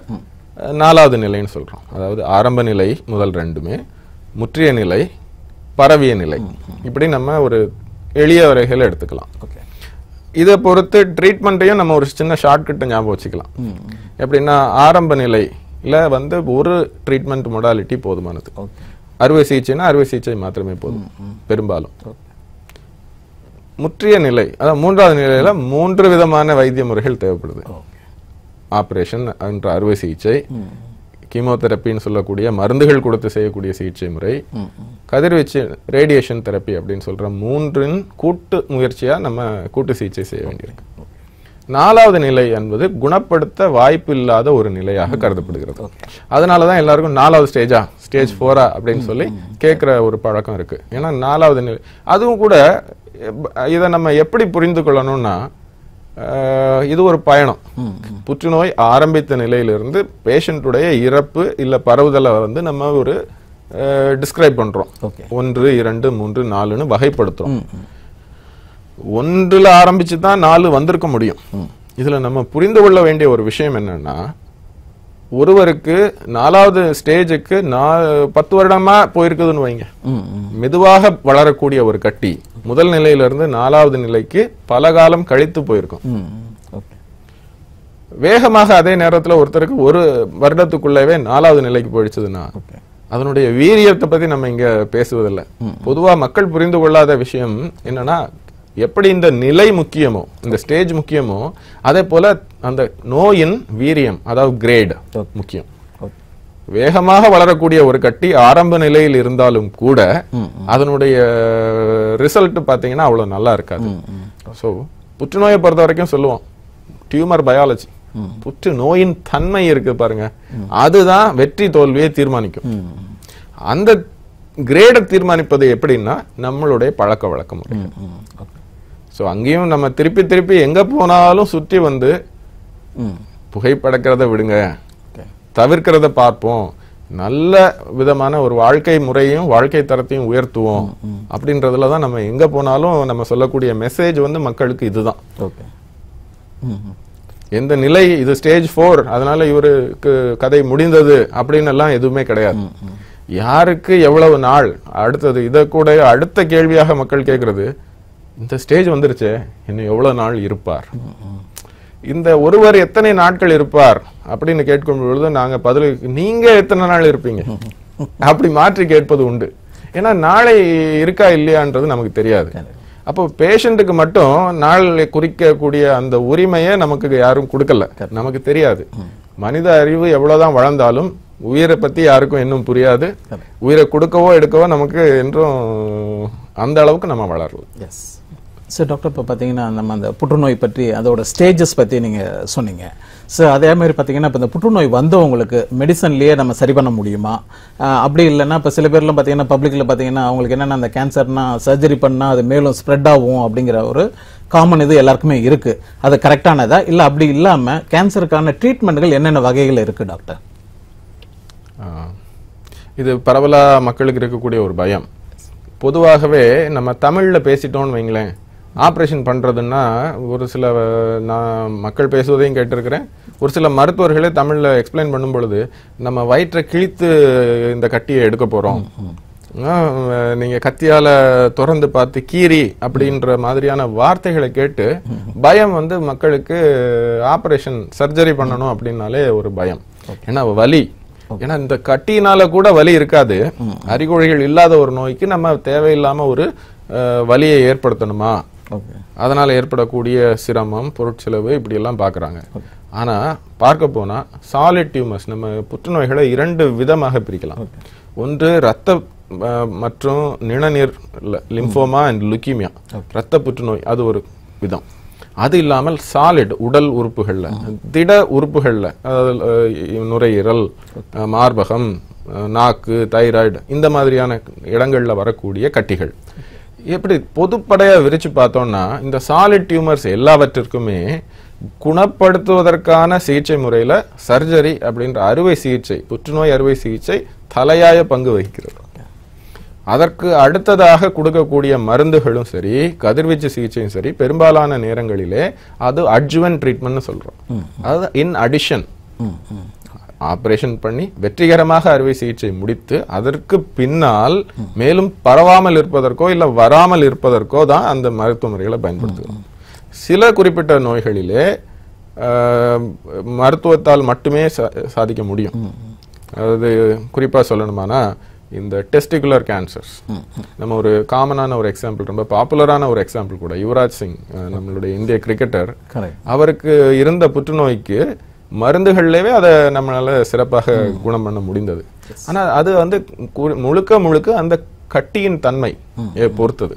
நாலாவது நிலைன்னு சொல்றோம். அதாவது ஆரம்ப நிலை முதல் ரெண்டுமே முற்றிய நிலை பரவிய நிலை. இப்படி நம்ம ஒரு எளிய வரைகளை எடுத்துக்கலாம். இதை பொறுத்து ட்ரீட்மெண்ட்டையும் நம்ம ஒரு சின்ன ஷார்ட்கட்டை ஞாபகம் வச்சுக்கலாம். எப்படின்னா ஆரம்ப நிலையில வந்து ஒரு ட்ரீட்மெண்ட் மொடாலிட்டி போதுமானது. அறுவை சிகிச்சைனா அறுவை சிகிச்சை மாத்திரமே போதும். பெரும்பாலும். முற்றிய நிலை அதாவது மூன்றாவது நிலையில மூன்று விதமான வைத்திய முறைகள் தேவைப்படுது. ஆபரேஷன் என்ற அறுவை சிகிச்சை கீமோதெரப்பின்னு சொல்லக்கூடிய மருந்துகள் கொடுத்து செய்யக்கூடிய சிகிச்சை முறை கதிர்வீச்சு ரேடியேஷன் தெரப்பி அப்படின்னு சொல்ற மூன்றின் கூட்டு முயற்சியா நம்ம கூட்டு சிகிச்சை செய்ய வேண்டியிருக்கு. நாலாவது நிலை என்பது குணப்படுத்த வாய்ப்பு இல்லாத ஒரு நிலையாக கருதப்படுகிறது. அதனால தான் எல்லாருக்கும் நாலாவது ஸ்டேஜா ஸ்டேஜ் ஃபோரா அப்படின்னு சொல்லி கேட்குற ஒரு பழக்கம் இருக்கு. ஏன்னா நாலாவது நிலை அதுவும் கூட இதை நம்ம எப்படி புரிந்து கொள்ளணும்னா இது ஒரு பயணம். புற்றுநோய் ஆரம்பித்த நிலையிலிருந்து பேஷண்ட்டுடைய இறப்பு இல்ல பரவுதலை வந்து நம்ம ஒரு டிஸ்கிரைப் பண்றோம். Okay. ஒன்று இரண்டு மூன்று நாலுன்னு வகைப்படுத்துறோம். ஒன்றுல ஆரம்பிச்சு தான் நாலு வந்திருக்க முடியும். இதுல நம்ம புரிந்து கொள்ள வேண்டிய ஒரு விஷயம் என்னன்னா ஒருவருக்கு நாலாவது ஸ்டேஜுக்கு நா பத்து வருடமா போயிருக்குதுன்னு வைங்க. மெதுவாக வளரக்கூடிய ஒரு கட்டி முதல் நிலையிலிருந்து நாலாவது நிலைக்கு பல காலம் கழித்து போயிருக்கும். வேகமாக அதே நேரத்துல ஒருத்தருக்கு ஒரு வருடத்துக்குள்ளவே நாலாவது நிலைக்கு போயிடுச்சதுன்னா அதனுடைய வீரியத்தை பத்தி நம்ம இங்க பேசுவதில்லை. பொதுவா மக்கள் புரிந்து கொள்ளாத விஷயம் என்னன்னா எப்படி இந்த நிலை முக்கியமோ இந்த ஸ்டேஜ் முக்கியமோ அதே போல அந்த நோயின் வீரியம் அதாவது கிரேட் முக்கியம். வேகமாக வளரக்கூடிய ஒரு கட்டி ஆரம்ப நிலையில் இருந்தாலும் கூட அதனுடைய ரிசல்ட் பாத்தீங்கன்னா அவ்வளவு நல்லா இருக்காது. ஸோ புற்றுநோயை பொறுத்த வரைக்கும் சொல்லுவோம். டியூமர் பயாலஜி புற்று நோயின் தன்மை இருக்கு பாருங்க. அதுதான் வெற்றி தோல்வியை தீர்மானிக்கும். அந்த கிரேடை தீர்மானிப்பது எப்படின்னா நம்மளுடைய பழக்க வழக்கம் ஸோ அங்கேயும் நம்ம திருப்பி திருப்பி எங்க போனாலும் சுற்றி வந்து புகைப்படக்கிறத விடுங்க. தவிர்க்கிறத பார்ப்போம். நல்ல விதமான ஒரு வாழ்க்கை முறையும் வாழ்க்கை தரத்தையும் உயர்த்துவோம். அப்படின்றதுல தான் நம்ம எங்க போனாலும் நம்ம சொல்லக்கூடிய மெசேஜ் வந்து மக்களுக்கு இதுதான். ஓகே. எந்த நிலை இது ஸ்டேஜ் ஃபோர் அதனால இவருக்கு கதை முடிந்தது அப்படின்னு எல்லாம் எதுவுமே கிடையாது. யாருக்கு எவ்வளவு நாள்? அடுத்தது இதை கூட அடுத்த கேள்வியாக மக்கள் கேட்கறது இந்த ஸ்டேஜ் வந்துருச்சே. இன்னும் எவ்வளவு நாள் இருப்பார்? இந்த ஒருவர் எத்தனை நாட்கள் இருப்பார்? அப்படின்னு கேட்கும் பொழுது நாங்க பதிலுக்கு நீங்க எத்தனை நாள் இருப்பீங்க? அப்படி மாற்றி கேட்பது உண்டு. ஏன்னா நாளை இருக்கா இல்லையான்றது நமக்கு தெரியாது. அப்போ பேஷண்ட்டுக்கு மட்டும் நாள் குறிக்கக்கூடிய அந்த உரிமையை நமக்கு யாரும் கொடுக்கல. நமக்கு தெரியாது. மனித அறிவு எவ்வளவுதான் வளர்ந்தாலும் உயிரை பத்தி யாருக்கும் இன்னும் புரியாது. உயிரை கொடுக்கவோ எடுக்கவோ நமக்கு என்றும் அந்த அளவுக்கு நம்ம வளரல எஸ் சார் டாக்டர் இப்போ பார்த்தீங்கன்னா நம்ம அந்த புற்றுநோய் பற்றி அதோட ஸ்டேஜஸ் பற்றி நீங்கள் சொன்னீங்க. ஸோ அதே மாதிரி பார்த்தீங்கன்னா இப்போ இந்த புற்றுநோய் வந்தவங்களுக்கு மெடிசன்லேயே நம்ம சரி பண்ண முடியுமா? அப்படி இல்லைன்னா இப்போ சில பேர்லாம் பார்த்தீங்கன்னா பப்ளிக்கில் பார்த்தீங்கன்னா அவங்களுக்கு என்னென்ன அந்த கேன்சர்னா சர்ஜரி பண்ணால் அது மேலும் ஸ்ப்ரெட் ஆகும் அப்படிங்கிற ஒரு காமன் இது எல்லாருக்குமே இருக்குது அது கரெக்டானதா இல்லை அப்படி இல்லாமல் கேன்சருக்கான ட்ரீட்மெண்ட்கள் என்னென்ன வகைகள் இருக்குது டாக்டர் இது பரவலாக மக்களுக்கு இருக்கக்கூடிய ஒரு பயம். பொதுவாகவே நம்ம தமிழில் பேசிட்டோம்னு வைங்களேன் ஆப்ரேஷன் பண்றதுன்னா ஒரு சில நான் மக்கள் பேசுவதையும் கேட்டிருக்கிறேன். ஒரு சில மருத்துவர்களே தமிழ்ல எக்ஸ்பிளைன் பண்ணும் பொழுது நம்ம வயிற்றை கிழித்து இந்த கட்டியை எடுக்க போறோம். ஆ, நீங்க கத்தியால திறந்து பார்த்து கீரி அப்படின்ற மாதிரியான வார்த்தைகளை கேட்டு பயம் வந்து மக்களுக்கு ஆபரேஷன் சர்ஜரி பண்ணணும் அப்படின்னாலே ஒரு பயம். ஏன்னா வலி. ஏன்னா இந்த கட்டியினால கூட வலி இருக்காது. அறிகுறிகள் இல்லாத ஒரு நோய்க்கு நம்ம தேவையில்லாம ஒரு வலியை ஏற்படுத்தணுமா? அதனால ஏற்படக்கூடிய சிரமம் பொருட்செலவு இப்படி எல்லாம் பார்க்கறாங்க ஆனா பார்க்க போனா சாலிட் டியூமர்ஸ் நம்ம புற்றுநோய்களை இரண்டு விதமாக பிரிக்கலாம். ஒன்று ரத்த மற்றும் நிணநீர் லிம்போமா அண்ட் லுக்கீமியா. ரத்த புற்றுநோய் அது ஒரு விதம். அது இல்லாமல் சாலிட் உடல் உறுப்புகள்ல திட உறுப்புகள்ல அதாவது நுரையீரல் மார்பகம் நாக்கு தைராய்டு இந்த மாதிரியான இடங்கள்ல வரக்கூடிய கட்டிகள். எப்படி பொதுப்படையா விரிச்சு பார்த்தோம்னா இந்த சாலிட் டியூமர்ஸ் எல்லாவற்றிற்குமே குணப்படுத்துவதற்கான சிகிச்சை முறையில சர்ஜரி அப்படின்ற அறுவை சிகிச்சை புற்றுநோய் அறுவை சிகிச்சை தலையாய பங்கு வகிக்கிறது. அதற்கு அடுத்ததாக கொடுக்கக்கூடிய மருந்துகளும் சரி கதிர்வீச்சு சிகிச்சையும் சரி பெரும்பாலான நேரங்களிலே அது அட்ஜுவன் ட்ரீட்மெண்ட்னு சொல்றோம். அதாவது இன் அடிஷன் ஆபரேஷன் பண்ணி வெற்றிகரமாக அறுவை சிகிச்சை முடித்து அதற்கு பின்னால் மேலும் பரவாமல் இருப்பதற்கோ இல்ல வராமல் இருப்பதற்கோ தான் அந்த மருத்துவ முறைகளை பயன்படுத்துகிறோம். சில குறிப்பிட்ட நோய்களிலே மருத்துவத்தால் மட்டுமே சா- சாதிக்க முடியும். அதாவது குறிப்பா சொல்லணுமானா இந்த டெஸ்டிகுலர் கேன்சர்ஸ் நம்ம ஒரு காமனான ஒரு எக்ஸாம்பிள் ரொம்ப பாப்புலரான ஒரு எக்ஸாம்பிள் கூட யுவராஜ் சிங் நம்மளுடைய இந்திய கிரிக்கெட்டர் அவருக்கு இருந்த புற்றுநோய்க்கு மருந்துகள்லவே அதை நம்மளால சிறப்பாக குணம் பண்ண முடிந்தது. ஆனா அது வந்து முழுக்க முழுக்க அந்த கட்டியின் தன்மை பொறுத்தது.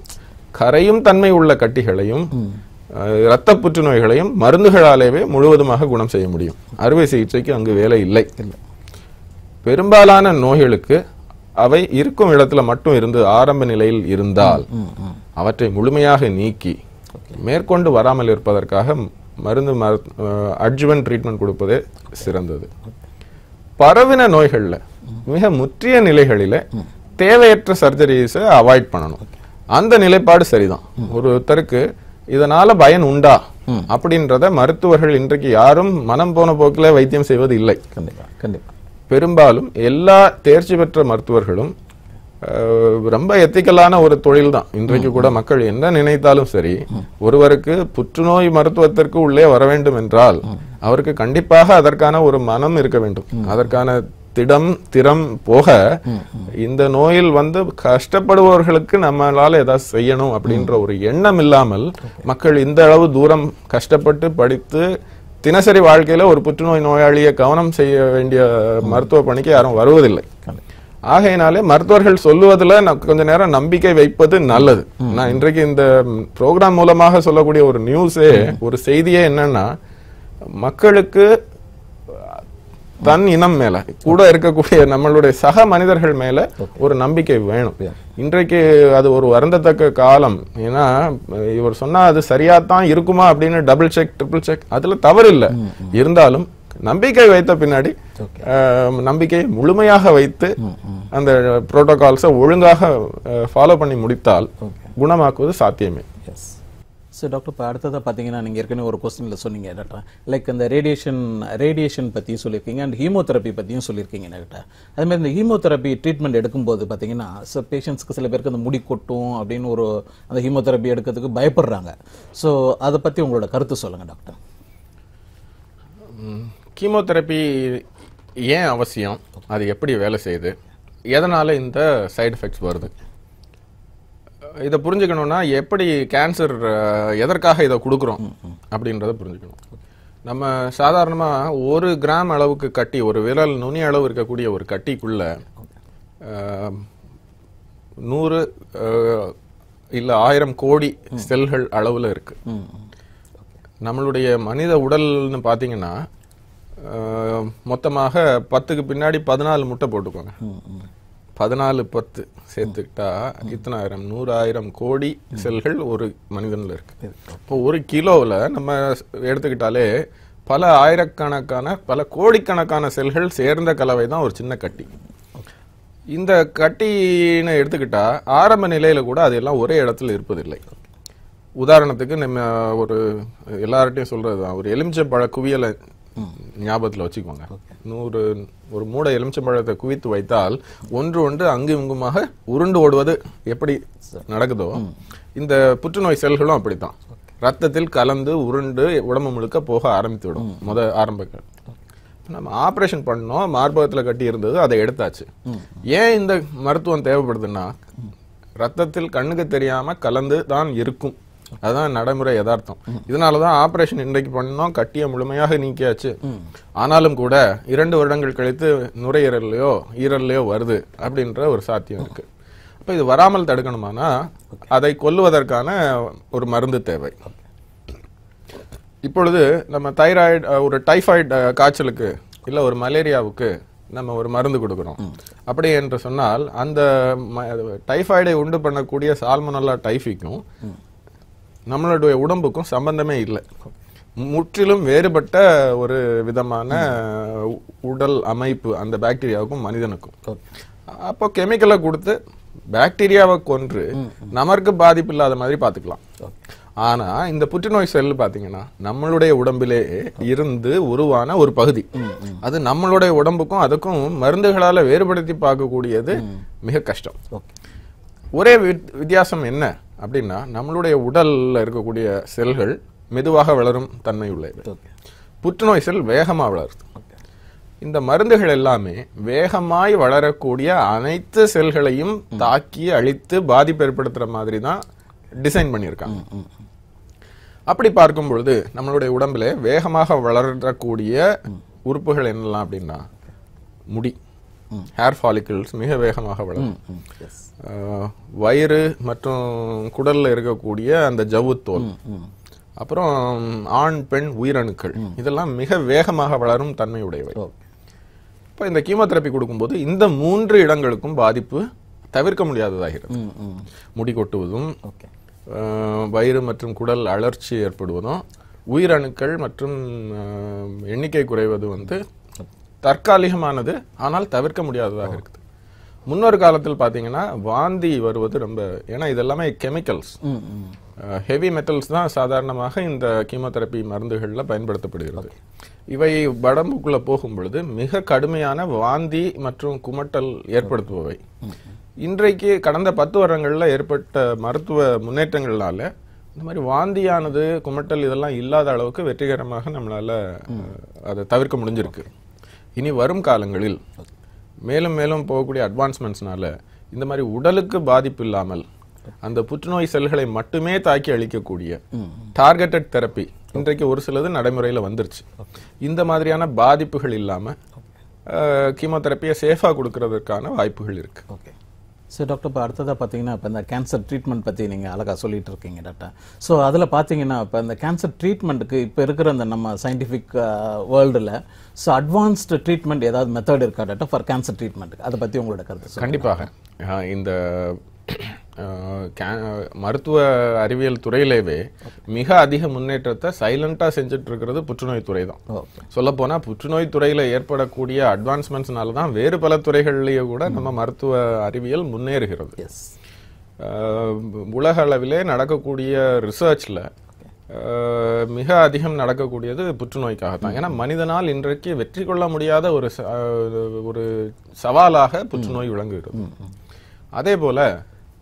கரையும் தன்மை உள்ள கட்டிகளையும் இரத்த புற்றுநோய்களையும் மருந்துகளாலேயே முழுவதுமாக குணம் செய்ய முடியும். அறுவை சிகிச்சைக்கு அங்கு வேலை இல்லை. பெரும்பாலான நோய்களுக்கு அவை இருக்கும் இடத்துல மட்டும் இருந்து ஆரம்ப நிலையில் இருந்தால் அவற்றை முழுமையாக நீக்கி மேற்கொண்டு வராமல் இருப்பதற்காக மருந்து அட்ஜுவன் ட்ரீட்மெண்ட் கொடுப்பதே சிறந்தது. பரவின நோய்கள்ல மிக முற்றிய நிலைகளில தேவையற்ற சர்ஜரிஸை அவாய்ட் பண்ணணும். அந்த நிலைப்பாடு சரிதான். ஒருத்தருக்கு இதனால பயன் உண்டா? அப்படின்றத மருத்துவர்கள் இன்றைக்கு யாரும் மனம் போன போக்கில வைத்தியம் செய்வது இல்லை கண்டிப்பா கண்டிப்பா. பெரும்பாலும் எல்லா தேர்ச்சி பெற்ற மருத்துவர்களும் ரொம்ப எத்திக்கலான ஒரு தொழில் தான் இன்றைக்கு கூட மக்கள் என்ன நினைத்தாலும் சரி ஒருவருக்கு புற்றுநோய் மருத்துவத்திற்கு உள்ளே வர வேண்டும் என்றால் அவருக்கு கண்டிப்பாக அதற்கான ஒரு மனம் இருக்க வேண்டும். அதற்கான திடம் திறம் போக இந்த நோயில் வந்து கஷ்டப்படுபவர்களுக்கு நம்மளால ஏதாவது செய்யணும் அப்படின்ற ஒரு எண்ணம் இல்லாமல் மக்கள் இந்த அளவு தூரம் கஷ்டப்பட்டு படித்து தினசரி வாழ்க்கையில ஒரு புற்றுநோய் நோயாளியை கவனம் செய்ய வேண்டிய மருத்துவ பணிக்கு யாரும் வருவதில்லை. ஆகையினாலே மருத்துவர்கள் சொல்லுவதுல கொஞ்ச நேரம் நம்பிக்கை வைப்பது நல்லது. நான் இன்றைக்கு இந்த ப்ரோக்ராம் மூலமாக சொல்லக்கூடிய ஒரு நியூஸே ஒரு செய்தியே என்னன்னா மக்களுக்கு தன் இனம் மேல கூட இருக்கக்கூடிய நம்மளுடைய சக மனிதர்கள் மேல ஒரு நம்பிக்கை வேணும். இன்றைக்கு அது ஒரு வருந்தத்தக்க காலம். ஏன்னா இவர் சொன்னா அது சரியா தான் இருக்குமா அப்படின்னு டபுள் செக் ட்ரிபிள் செக் அதுல தவறு இல்ல இருந்தாலும் நம்பிக்கை வைத்த பின்னாடி அஹ், நம்பிக்கையை முழுமையாக வைத்து அந்த புரோட்டோகால்ஸை ஒழுங்காக ஃபாலோ பண்ணி முடித்தால் குணமாக்குவது சாத்தியமே. எஸ் ஸோ டாக்டர் இப்போ அடுத்ததாக பார்த்தீங்கன்னா நீங்கள் ஏற்கனவே ஒரு கொஸ்டினில் சொன்னீங்க டாக்டர் லைக் இந்த ரேடியேஷன் ரேடியேஷன் பற்றியும் சொல்லியிருக்கீங்க அண்ட் ஹீமோதெரப்பி பற்றியும் சொல்லியிருக்கீங்க டாக்டர் அதே மாதிரி இந்த ஹீமோதெரப்பி ட்ரீட்மெண்ட் எடுக்கும்போது பார்த்தீங்கன்னா ஸோ பேஷண்ட்ஸ்க்கு சில பேருக்கு அந்த முடி கொட்டும் அப்படின்னு ஒரு அந்த ஹீமோதெரப்பி எடுக்கிறதுக்கு பயப்படுறாங்க. ஸோ அதை பற்றி உங்களோட கருத்து சொல்லுங்கள் டாக்டர் கீமோதெரப்பி ஏன் அவசியம்? அது எப்படி வேலை செய்யுது? எதனால இந்த சைடு எஃபெக்ட்ஸ் வருது? இதை புரிஞ்சுக்கணும்னா எப்படி கேன்சர் எதற்காக இதை கொடுக்குறோம்? அப்படின்றத புரிஞ்சுக்கணும். நம்ம சாதாரணமா ஒரு கிராம் அளவுக்கு கட்டி ஒரு விரல் நுனி அளவு இருக்கக்கூடிய ஒரு கட்டிக்குள்ள நூறு இல்ல ஆயிரம் கோடி செல்கள் அளவுல இருக்கு. ம். நம்மளுடைய மனித உடல்னு பார்த்தீங்கன்னா மொத்தமாக பத்துக்கு பின்னாடி பதினாலு முட்டை போட்டுக்கோங்க. பதினாலு பத்து சேர்த்துக்கிட்டா இத்தனாயிரம் நூறாயிரம் கோடி செல்கள் ஒரு மனிதன்ல இருக்கு. இப்போ ஒரு கிலோவில் நம்ம எடுத்துக்கிட்டாலே பல ஆயிரக்கணக்கான பல கோடிக்கணக்கான செல்கள் சேர்ந்த கலவை தான் ஒரு சின்ன கட்டி. இந்த கட்டின்னு எடுத்துக்கிட்டா ஆரம்ப நிலையில கூட அதெல்லாம் ஒரே இடத்துல இருப்பதில்லை. உதாரணத்துக்கு நம்ம ஒரு எல்லார்ட்டையும் சொல்றது தான் ஒரு எலுமிச்சம்பழ குவியலை ஞாபகத்துல வச்சுக்கோங்க. நூறு ஒரு மூடை எலுமிச்சம்பழத்தை குவித்து வைத்தால் ஒன்று ஒன்று அங்கு இங்குமாக உருண்டு ஓடுவது எப்படி நடக்குதோ இந்த புற்றுநோய் செல்களும் அப்படித்தான். ரத்தத்தில் கலந்து உருண்டு உடம்பு முழுக்க போக ஆரம்பித்து விடும் முத ஆரம்பங்கள். நம்ம ஆபரேஷன் பண்ணோம் மார்பகத்துல கட்டி இருந்தது அதை எடுத்தாச்சு. ஏன் இந்த மருத்துவம் தேவைப்படுதுன்னா ரத்தத்தில் கண்ணுக்கு தெரியாம கலந்து தான் இருக்கும். அதுதான் நடைமுறை யதார்த்தம். இதனாலதான் ஆபரேஷன் இன்றைக்கு பண்ணோம் கட்டிய முழுமையாக நீக்கியாச்சு. ஆனாலும் கூட இரண்டு வருடங்கள் கழித்து நுரையீரல்லையோ ஈரல்லையோ வருது அப்படின்ற ஒரு சாத்தியம் இருக்கு. இப்போ இது வராமல் தடுக்கணுமானா அதை கொல்லுவதற்கான ஒரு மருந்து தேவை. இப்பொழுது நம்ம தைராய்டு ஒரு டைஃபாய்டு காய்ச்சலுக்கு இல்ல ஒரு மலேரியாவுக்கு நம்ம ஒரு மருந்து கொடுக்கிறோம். அப்படி என்று சொன்னால் அந்த டைஃபாய்டை உண்டு பண்ணக்கூடிய சால்மனல்லா டைஃபிக்கும் நம்மளுடைய உடம்புக்கும் சம்பந்தமே இல்லை. முற்றிலும் வேறுபட்ட ஒரு விதமான உடல் அமைப்பு அந்த பாக்டீரியாவுக்கும் மனிதனுக்கும். அப்போ கெமிக்கலை கொடுத்து பாக்டீரியாவை கொன்று நமக்கு பாதிப்பு இல்லாத மாதிரி பார்த்துக்கலாம். ஆனா இந்த புற்றுநோய் செல் பாத்தீங்கன்னா நம்மளுடைய உடம்பிலே இருந்து உருவான ஒரு பகுதி. அது நம்மளுடைய உடம்புக்கும் அதுக்கும் மருந்துகளால வேறுபடுத்தி பார்க்கக்கூடியது மிக கஷ்டம். ஒரே வித்- வித்தியாசம் என்ன? அப்படின்னா நம்மளுடைய உடல்ல இருக்கக்கூடிய செல்கள் மெதுவாக வளரும் தன்மை உள்ளது. புற்றுநோய் செல் வேகமா வளருது. இந்த மருந்துகள் எல்லாமே வேகமாய் வளரக்கூடிய அனைத்து செல்களையும் தாக்கி அழித்து பாதிப்பு ஏற்படுத்துற மாதிரி தான் டிசைன் பண்ணியிருக்காங்க. அப்படி பார்க்கும் பொழுது நம்மளுடைய உடம்புல வேகமாக வளரக்கூடிய உறுப்புகள் என்னெல்லாம் அப்படின்னா முடி. ஹேர் ஃபாலிக்கிள்ஸ் மிக வேகமாக வளரும். வயிறு மற்றும் குடல்ல இருக்கக்கூடிய அந்த ஜவ்வுத்தோல். ம் அப்புறம் ஆண் பெண் உயிரணுக்கள். இதெல்லாம் மிக வேகமாக வளரும் தன்மையுடையவை. இப்போ இந்த கீமோதெரப்பி கொடுக்கும்போது இந்த மூன்று இடங்களுக்கும் பாதிப்பு தவிர்க்க முடியாததாகிறது. முடி கொட்டுவதும் வயிறு மற்றும் குடல் அழற்சி ஏற்படுவதும் உயிரணுக்கள் மற்றும் எண்ணிக்கை குறைவது வந்து தற்காலிகமானது ஆனால் தவிர்க்க முடியாததாக இருக்குது. முன்னொரு காலத்தில் பார்த்தீங்கன்னா வாந்தி வருவது ரொம்ப ஏன்னா இதெல்லாமே கெமிக்கல்ஸ் ஹெவி மெட்டல்ஸ் தான் சாதாரணமாக இந்த கீமோதெரப்பி மருந்துகளில் பயன்படுத்தப்படுகிறது. இவை உடம்புக்குள்ள போகும் பொழுது மிக கடுமையான வாந்தி மற்றும் குமட்டல் ஏற்படுத்துபவை. இன்றைக்கு கடந்த பத்து வருடங்கள்ல ஏற்பட்ட மருத்துவ முன்னேற்றங்கள்னால இந்த மாதிரி வாந்தியானது குமட்டல் இதெல்லாம் இல்லாத அளவுக்கு வெற்றிகரமாக நம்மளால அதை தவிர்க்க முடிஞ்சிருக்கு. இனி வரும் காலங்களில் மேலும் மேலும் போகக்கூடிய அட்வான்ஸ்மெண்ட்ஸ்னால இந்த மாதிரி உடலுக்கு பாதிப்பு இல்லாமல் அந்த புற்றுநோய் செல்களை மட்டுமே தாக்கி அழிக்கக்கூடிய டார்கெட்டட் தெரப்பி இன்றைக்கு ஒரு சிலது நடைமுறையில வந்துருச்சு. இந்த மாதிரியான பாதிப்புகள் இல்லாம கீமோதெரப்பியை சேஃபா கொடுக்கறதுக்கான வாய்ப்புகள் இருக்கு. ஓகே சரி டாக்டர் இப்போ அடுத்ததாக பார்த்தீங்கன்னா இப்போ இந்த கேன்சர் ட்ரீட்மெண்ட் பற்றி நீங்கள் அழகாக சொல்லிட்டு இருக்கீங்க டாக்டர் ஸோ அதில் பார்த்தீங்கன்னா இப்போ இந்த கேன்சர் ட்ரீட்மெண்ட்டுக்கு இப்போ இருக்கிற அந்த நம்ம சயின்டிஃபிக் வேர்ல்டில் ஸோ அட்வான்ஸ்டு ட்ரீட்மெண்ட் ஏதாவது மெத்தட் இருக்கா டாக்டர் ஃபார் கேன்சர் ட்ரீட்மெண்ட்டுக்கு அதை பற்றி உங்களோட கருத்து கண்டிப்பாக. இந்த மருத்துவ அறிவியல் துறையிலேவே மிக அதிக முன்னேற்றத்தை சைலண்டா செஞ்சுட்டு இருக்கிறது புற்றுநோய் துறை தான். ஓகே சொல்லப்போனா புற்றுநோய் துறையில ஏற்படக்கூடிய அட்வான்ஸ்மெண்ட்ஸ்னால தான் வேறு பல துறைகள்லயே கூட நம்ம மருத்துவ அறிவியல் முன்னேறுகிறது. உலக அளவிலே நடக்கக்கூடிய ரிசர்ச்ல அஹ், மிக அதிகம் நடக்கக்கூடியது புற்றுநோய்க்காக தான் ஏன்னா மனிதனால் இன்றைக்கு வெற்றி கொள்ள முடியாத ஒரு ஒரு சவாலாக புற்றுநோய் விளங்குகிறது. அதே போல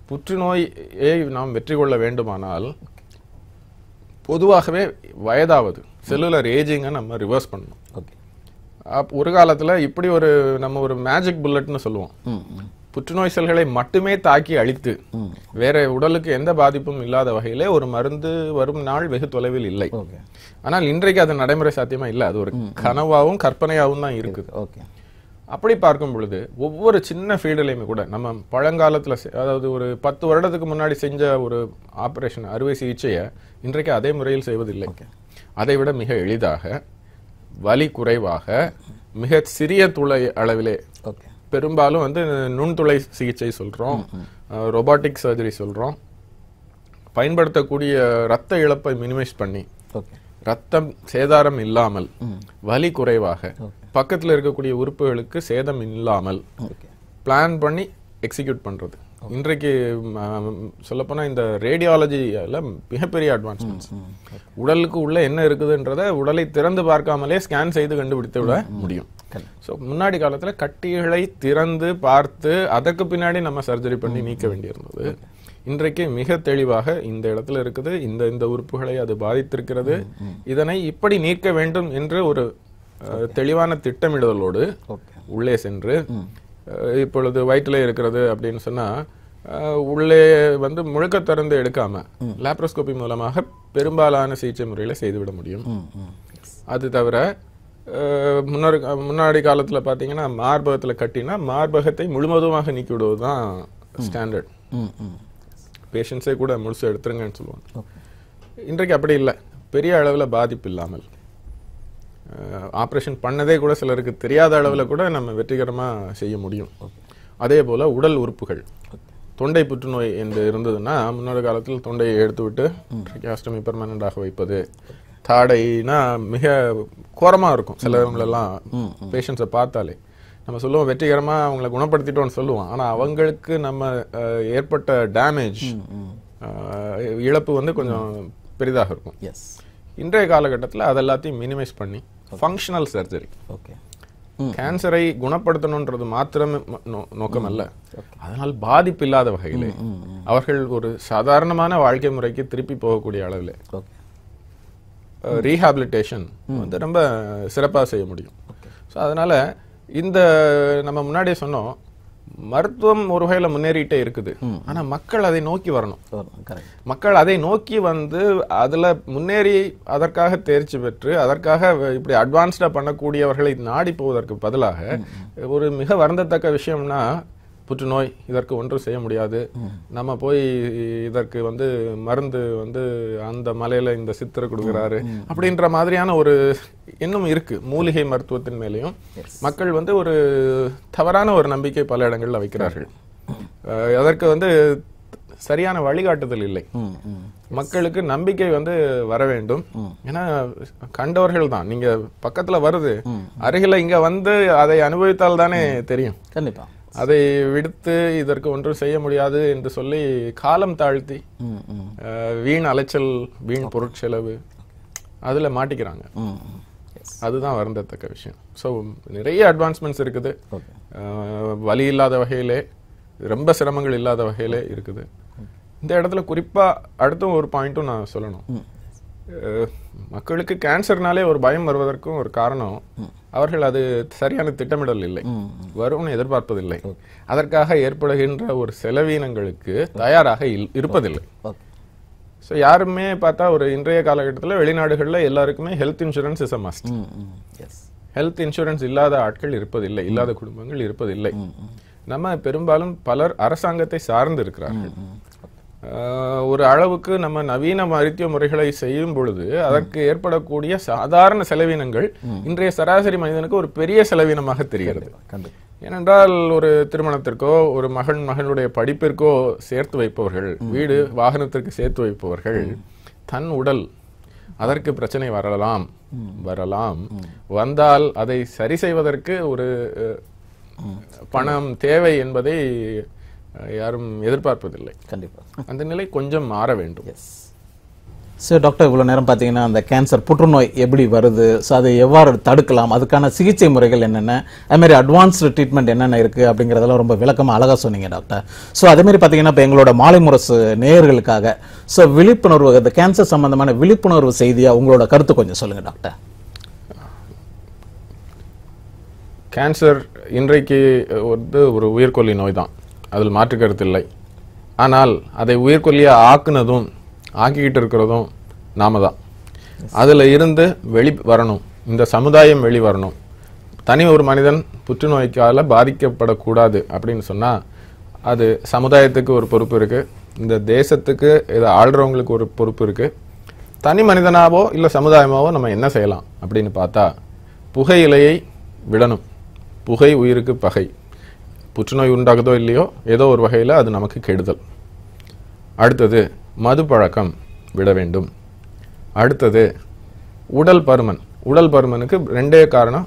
புற்றுநோயை நாம் வெற்றி கொள்ள வேண்டுமானால் பொதுவாகவே வயதாவது செல்லுலர் ஏஜிங்கை நம்ம ரிவர்ஸ் பண்ணணும். ஓகே ஒரு காலத்துல இப்படி ஒரு நம்ம ஒரு மேஜிக் புல்லட்னு சொல்லுவோம். புற்றுநோய் செல்களை மட்டுமே தாக்கி அழித்து வேற உடலுக்கு எந்த பாதிப்பும் இல்லாத வகையிலே ஒரு மருந்து வரும் நாள் வெகு தொலைவில் இல்லை. ஆனால் இன்றைக்கு அது நடைமுறை சாத்தியமா இல்லை. அது ஒரு கனவாவும் கற்பனையாவும் தான் இருக்குது. ஓகே. அப்படி பார்க்கும் பொழுது ஒவ்வொரு சின்ன ஃபீல்டுலையுமே கூட நம்ம பழங்காலத்துல அதாவது ஒரு பத்து வருடத்துக்கு முன்னாடி செஞ்ச ஒரு ஆபரேஷன் அறுவை சிகிச்சையை இன்றைக்கு அதே முறையில் செய்வதில்லை. அதை விட மிக எளிதாக வலி குறைவாக மிக சிறிய துளை அளவிலே ஓகே. பெரும்பாலும் வந்து நுண்துளை சிகிச்சை சொல்றோம் ரொபாட்டிக் சர்ஜரி சொல்றோம். பயன்படுத்தக்கூடிய ரத்த இழப்பை மினிமைஸ் பண்ணி ரத்தம் சேதாரம் இல்லாமல் வலி குறைவாக பக்கத்துல இருக்கக்கூடிய உறுப்புகளுக்கு சேதம் இல்லாமல் பிளான் பண்ணி எக்ஸிக்யூட் பண்றது. இன்றைக்கு சொல்லப்போனா இந்த ரேடியாலஜியில மிகப்பெரிய அட்வான்ஸ்மெண்ட்ஸ் உடலுக்கு உள்ள என்ன இருக்குதுன்றத உடலை திறந்து பார்க்காமலே ஸ்கேன் செய்து கண்டுபிடித்து விட முடியும். ஸோ முன்னாடி காலத்துல கட்டிகளை திறந்து பார்த்து அதற்கு பின்னாடி நம்ம சர்ஜரி பண்ணி நீக்க வேண்டியிருந்தது. இன்றைக்கு மிக தெளிவாக இந்த இடத்துல இருக்குது. இந்த இந்த உறுப்புகளை அது பாதித்திருக்கிறது. இதனை இப்படி நீக்க வேண்டும் என்று ஒரு தெளிவான திட்டமிடுதலோடு உள்ளே சென்று இப்பொழுது வயிற்றிலே இருக்கிறது அப்படின்னு சொன்னா அஹ், உள்ளே வந்து முழுக்க திறந்து எடுக்காம லாப்ரோஸ்கோபி மூலமாக பெரும்பாலான சிகிச்சை முறையில செய்துவிட முடியும். அது தவிர அஹ், முன்னாடி காலத்துல பாத்தீங்கன்னா மார்பகத்துல கட்டினா மார்பகத்தை முழுவதுமாக நீக்கி விடுவது தான் ஸ்டாண்டர்ட் பேஷண்ட்ஸே கூட முழுசு எடுத்துருங்கன்னு சொல்லுவாங்க. இன்றைக்கு அப்படி இல்லை. பெரிய அளவில் பாதிப்பு இல்லாமல். ஆப்ரேஷன் பண்ணதே கூட சிலருக்கு தெரியாத அளவில் கூட நம்ம வெற்றிகரமாக செய்ய முடியும். அதே போல் உடல் உறுப்புகள். தொண்டை புற்றுநோய் என்று இருந்ததுன்னா முன்னொரு காலத்தில் தொண்டையை எடுத்துவிட்டு ட்ரிகாஸ்டமி பெர்மனண்டாக வைப்பது. தாடைனா மிக கோரமாக இருக்கும். சிலவங்களெல்லாம் பேஷண்ட்ஸை பார்த்தாலே. நம்ம சொல்லுவோம் வெற்றிகரமா அவங்கள குணப்படுத்திட்டோம்னு சொல்லுவோம். ஆனா அவங்களுக்கு நம்ம ஏற்பட்ட டேமேஜ் இழப்பு வந்து கொஞ்சம் பெரிதாக இருக்கும். எஸ் இன்றைய காலகட்டத்தில் அது எல்லாத்தையும் மினிமைஸ் பண்ணி ஃபங்க்ஷனல் சர்ஜரி ஓகே கேன்சரை குணப்படுத்தணுன்றது மாத்திரமே நோக்கம் அல்ல அதனால் பாதிப்பு இல்லாத வகையிலே அவர்கள் ஒரு சாதாரணமான வாழ்க்கை முறைக்கு திருப்பி போகக்கூடிய அளவில் ரீஹாபிலிட்டேஷன் வந்து ரொம்ப சிறப்பாக செய்ய முடியும். ஸோ அதனால இந்த நம்ம முன்னாடியே சொன்னோம் மருத்துவம் ஒரு வகையில முன்னேறிட்டே இருக்குது. ஆனா மக்கள் அதை நோக்கி வரணும். மக்கள் அதை நோக்கி வந்து அதுல முன்னேறி அதற்காக தேர்ச்சி பெற்று அதற்காக இப்படி அட்வான்ஸ்டா பண்ணக்கூடியவர்களை நாடி போவதற்கு பதிலாக ஒரு மிக வருந்தத்தக்க விஷயம்னா புற்றுநோய் இதற்கு ஒன்றும் செய்ய முடியாது. நம்ம போய் இதற்கு வந்து மருந்து வந்து அந்த மலையில இந்த சித்தரை கொடுக்குறாரு அப்படின்ற மாதிரியான ஒரு எண்ணம் இருக்கு. மூலிகை மருத்துவத்தின் மேலேயும். மக்கள் வந்து ஒரு தவறான ஒரு நம்பிக்கை பல இடங்கள்ல வைக்கிறார்கள். அதற்கு வந்து சரியான வழிகாட்டுதல் இல்லை. மக்களுக்கு நம்பிக்கை வந்து வர வேண்டும். ஏன்னா கண்டவர்கள் தான். நீங்க பக்கத்துல வருது. அருகில இங்க வந்து அதை அனுபவித்தால் தானே தெரியும். கண்டிப்பா. அதை விடுத்து இதற்கு ஒன்றும் செய்ய முடியாது என்று சொல்லி காலம் தாழ்த்தி வீண் அலைச்சல் வீண் பொருட்செலவு அதுல மாட்டிக்கிறாங்க. அதுதான் வருந்தத்தக்க விஷயம். ஸோ நிறைய அட்வான்ஸ்மெண்ட்ஸ் இருக்குது. வலி இல்லாத வகையிலே ரொம்ப சிரமங்கள் இல்லாத வகையிலே இருக்குது. இந்த இடத்துல குறிப்பா அடுத்தும் ஒரு பாயிண்ட்டும் நான் சொல்லணும். மக்களுக்கு கேன்சர்னாலே ஒரு பயம் வருவதற்கும் ஒரு காரணம் அவர்கள் அது சரியான திட்டமிடல் இல்லை வரும்னு எதிர்பார்ப்பதில்லை. அதற்காக ஏற்படுகின்ற ஒரு செலவீனங்களுக்கு தயாராக இருப்பதில்லை. ஸோ யாருமே பார்த்தா ஒரு இன்றைய காலகட்டத்தில் வெளிநாடுகளில் எல்லாருக்குமே health insurance is a must health insurance இல்லாத ஆட்கள் இருப்பதில்லை இல்லாத குடும்பங்கள் இருப்பதில்லை. நம்ம பெரும்பாலும் பலர் அரசாங்கத்தை சார்ந்து இருக்கிறார்கள். ஒரு அளவுக்கு நம்ம நவீன மருத்துவ முறைகளை செய்யும் பொழுது அதற்கு ஏற்படக்கூடிய சாதாரண செலவினங்கள் இன்றைய சராசரி மனிதனுக்கு ஒரு பெரிய செலவினமாக தெரிகிறது. ஏனென்றால் ஒரு திருமணத்திற்கோ ஒரு மகன் மகனுடைய படிப்பிற்கோ சேர்த்து வைப்பவர்கள் வீடு வாகனத்திற்கு சேர்த்து வைப்பவர்கள் தன் உடல் அதற்கு பிரச்சனை வரலாம் வரலாம் வந்தால் அதை சரி செய்வதற்கு ஒரு பணம் தேவை என்பதை யாரும் எதிர்பார்ப்பதில்லை. கண்டிப்பா. அந்த நிலை கொஞ்சம் மாற வேண்டும். எஸ் ஸோ டாக்டர் இவ்வளோ நேரம் பார்த்தீங்கன்னா அந்த கேன்சர் புற்றுநோய் எப்படி வருது? ஸோ அதை எவ்வாறு தடுக்கலாம்? அதுக்கான சிகிச்சை முறைகள் என்னென்ன? அது மாதிரி அட்வான்ஸ்டு ட்ரீட்மெண்ட் என்னென்ன இருக்குது அப்படிங்கிறதெல்லாம் ரொம்ப விளக்கமாக அழகாக சொன்னீங்க டாக்டர் ஸோ அதே மாதிரி பார்த்தீங்கன்னா இப்போ எங்களோட மாலை முரசு நேயர்களுக்காக ஸோ விழிப்புணர்வு இந்த கேன்சர் சம்பந்தமான விழிப்புணர்வு செய்தியாக உங்களோட கருத்து கொஞ்சம் சொல்லுங்கள் டாக்டர் கேன்சர் இன்றைக்கு வந்து ஒரு உயிர்கொல்லி நோய் தான். அதில் மாற்று கருத்து இல்லை. ஆனால் அதை உயிர்கொல்லியாக ஆக்குனதும் ஆக்கிக்கிட்டு இருக்கிறதும் நாம தான். அதில் இருந்து வெளி வரணும். இந்த சமுதாயம் வெளி வரணும். தனி ஒரு மனிதன் புற்றுநோய்க்கால பாதிக்கப்படக்கூடாது அப்படின்னு சொன்னால் அது சமுதாயத்துக்கு ஒரு பொறுப்பு இருக்குது இந்த தேசத்துக்கு இதை ஆள்றவங்களுக்கு ஒரு பொறுப்பு இருக்குது தனி மனிதனாவோ இல்லை சமுதாயமாவோ நம்ம என்ன செய்யலாம் அப்படின்னு பார்த்தா புகையிலையை விடணும். புகை உயிருக்கு பகை. புற்றுநோய் உண்டாகுதோ இல்லையோ ஏதோ ஒரு வகையில் அது நமக்கு கெடுதல். அடுத்தது மது பழக்கம் விட வேண்டும். அடுத்தது உடல் பருமன். உடல் பருமனுக்கு ரெண்டே காரணம்.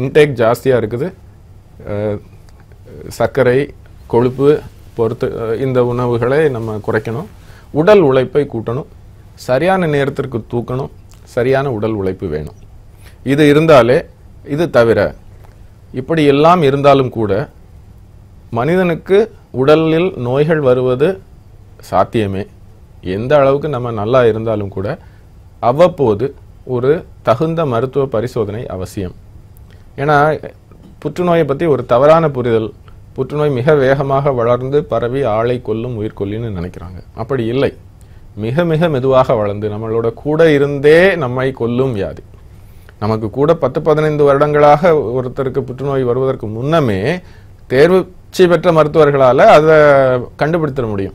இன்டேக் ஜாஸ்தியாக இருக்குது. சர்க்கரை கொழுப்பு பொறுத்து இந்த உணவுகளை நம்ம குறைக்கணும். உடல் உழைப்பை கூட்டணும். சரியான நேரத்திற்கு தூக்கணும். சரியான உடல் உழைப்பு வேணும். இது இருந்தாலே இது தவிர இப்படி எல்லாம் இருந்தாலும் கூட மனிதனுக்கு உடலில் நோய்கள் வருவது சாத்தியமே. எந்த அளவுக்கு நம்ம நல்லா இருந்தாலும் கூட அவ்வப்போது ஒரு தகுந்த மருத்துவ பரிசோதனை அவசியம். ஏன்னா புற்றுநோயை பற்றி ஒரு தவறான புரிதல் புற்றுநோய் மிக வேகமாக வளர்ந்து பரவி ஆளை கொல்லும் உயிர்கொல்லின்னு நினைக்கிறாங்க. அப்படி இல்லை. மிக மிக மெதுவாக வளர்ந்து நம்மளோட கூட இருந்தே நம்மை கொல்லும் வியாதி. நமக்கு கூட பத்து பதினைந்து வருடங்களாக ஒருத்தருக்கு புற்றுநோய் வருவதற்கு முன்னமே தேர்வு தேர்ச்சி பெற்ற மருத்துவர்களால் அதை கண்டுபிடித்திட முடியும்.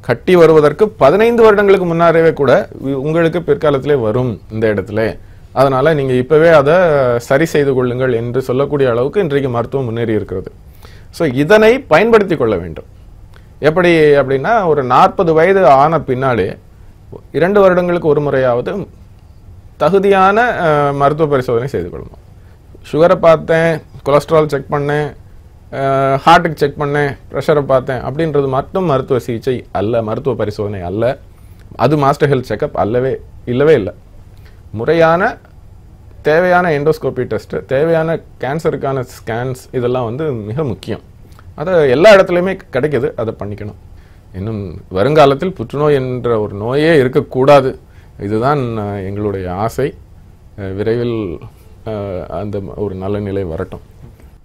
கட்டி வருவதற்கு பதினைந்து வருடங்களுக்கு முன்னாரவே கூட உ- உங்களுக்கு பிற்காலத்திலே வரும் இந்த இடத்துல. அதனால நீங்கள் இப்போவே அதை சரி செய்து கொள்ளுங்கள் என்று சொல்லக்கூடிய அளவுக்கு இன்றைக்கு மருத்துவம் முன்னேறி இருக்கிறது. ஸோ இதனை பயன்படுத்தி கொள்ள வேண்டும். எப்படி அப்படின்னா ஒரு நாற்பது வயது ஆன பின்னாலே இரண்டு வருடங்களுக்கு ஒரு முறையாவது தகுதியான மருத்துவ பரிசோதனை செய்து கொள்ளணும். சுகரை பார்த்தேன் கொலஸ்ட்ரால் செக் பண்ணேன் ஹார்ட்டுக்கு செக் பண்ணேன் ப்ரெஷரை பார்த்தேன். அப்படின்றது மட்டும் மருத்துவ சிகிச்சை அல்ல மருத்துவ பரிசோதனை அல்ல. அது மாஸ்டர் ஹெல்த் செக்கப் அல்லவே இல்லவே இல்லை. முறையான தேவையான எண்டோஸ்கோபி டெஸ்ட்டு தேவையான கேன்சருக்கான ஸ்கேன்ஸ் இதெல்லாம் வந்து மிக முக்கியம். அதை எல்லா இடத்துலையுமே கிடைக்கிது அதை பண்ணிக்கணும். இன்னும் வருங்காலத்தில் புற்றுநோய் என்ற ஒரு நோயே இருக்கக்கூடாது. இதுதான் எங்களுடைய ஆசை. விரைவில் அந்த ஒரு நல்ல நிலை வரட்டும்.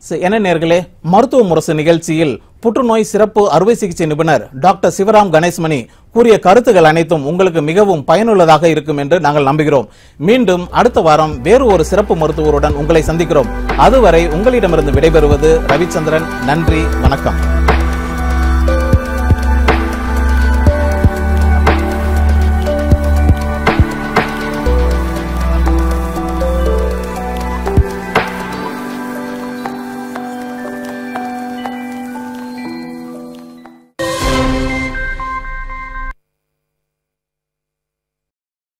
என்ன நேர்களே மருத்துவ முரசு நிகழ்ச்சியில் புற்றுநோய் சிறப்பு அறுவை சிகிச்சை நிபுணர் டாக்டர் சிவராம் கணேஷ்மணி கூறிய கருத்துக்கள் அனைத்தும் உங்களுக்கு மிகவும் பயனுள்ளதாக இருக்கும் என்று நாங்கள் நம்புகிறோம். மீண்டும் அடுத்த வாரம் வேறு ஒரு சிறப்பு மருத்துவருடன் உங்களை சந்திக்கிறோம். அதுவரை உங்களிடமிருந்து விடைபெறுவது ரவிச்சந்திரன். நன்றி வணக்கம்.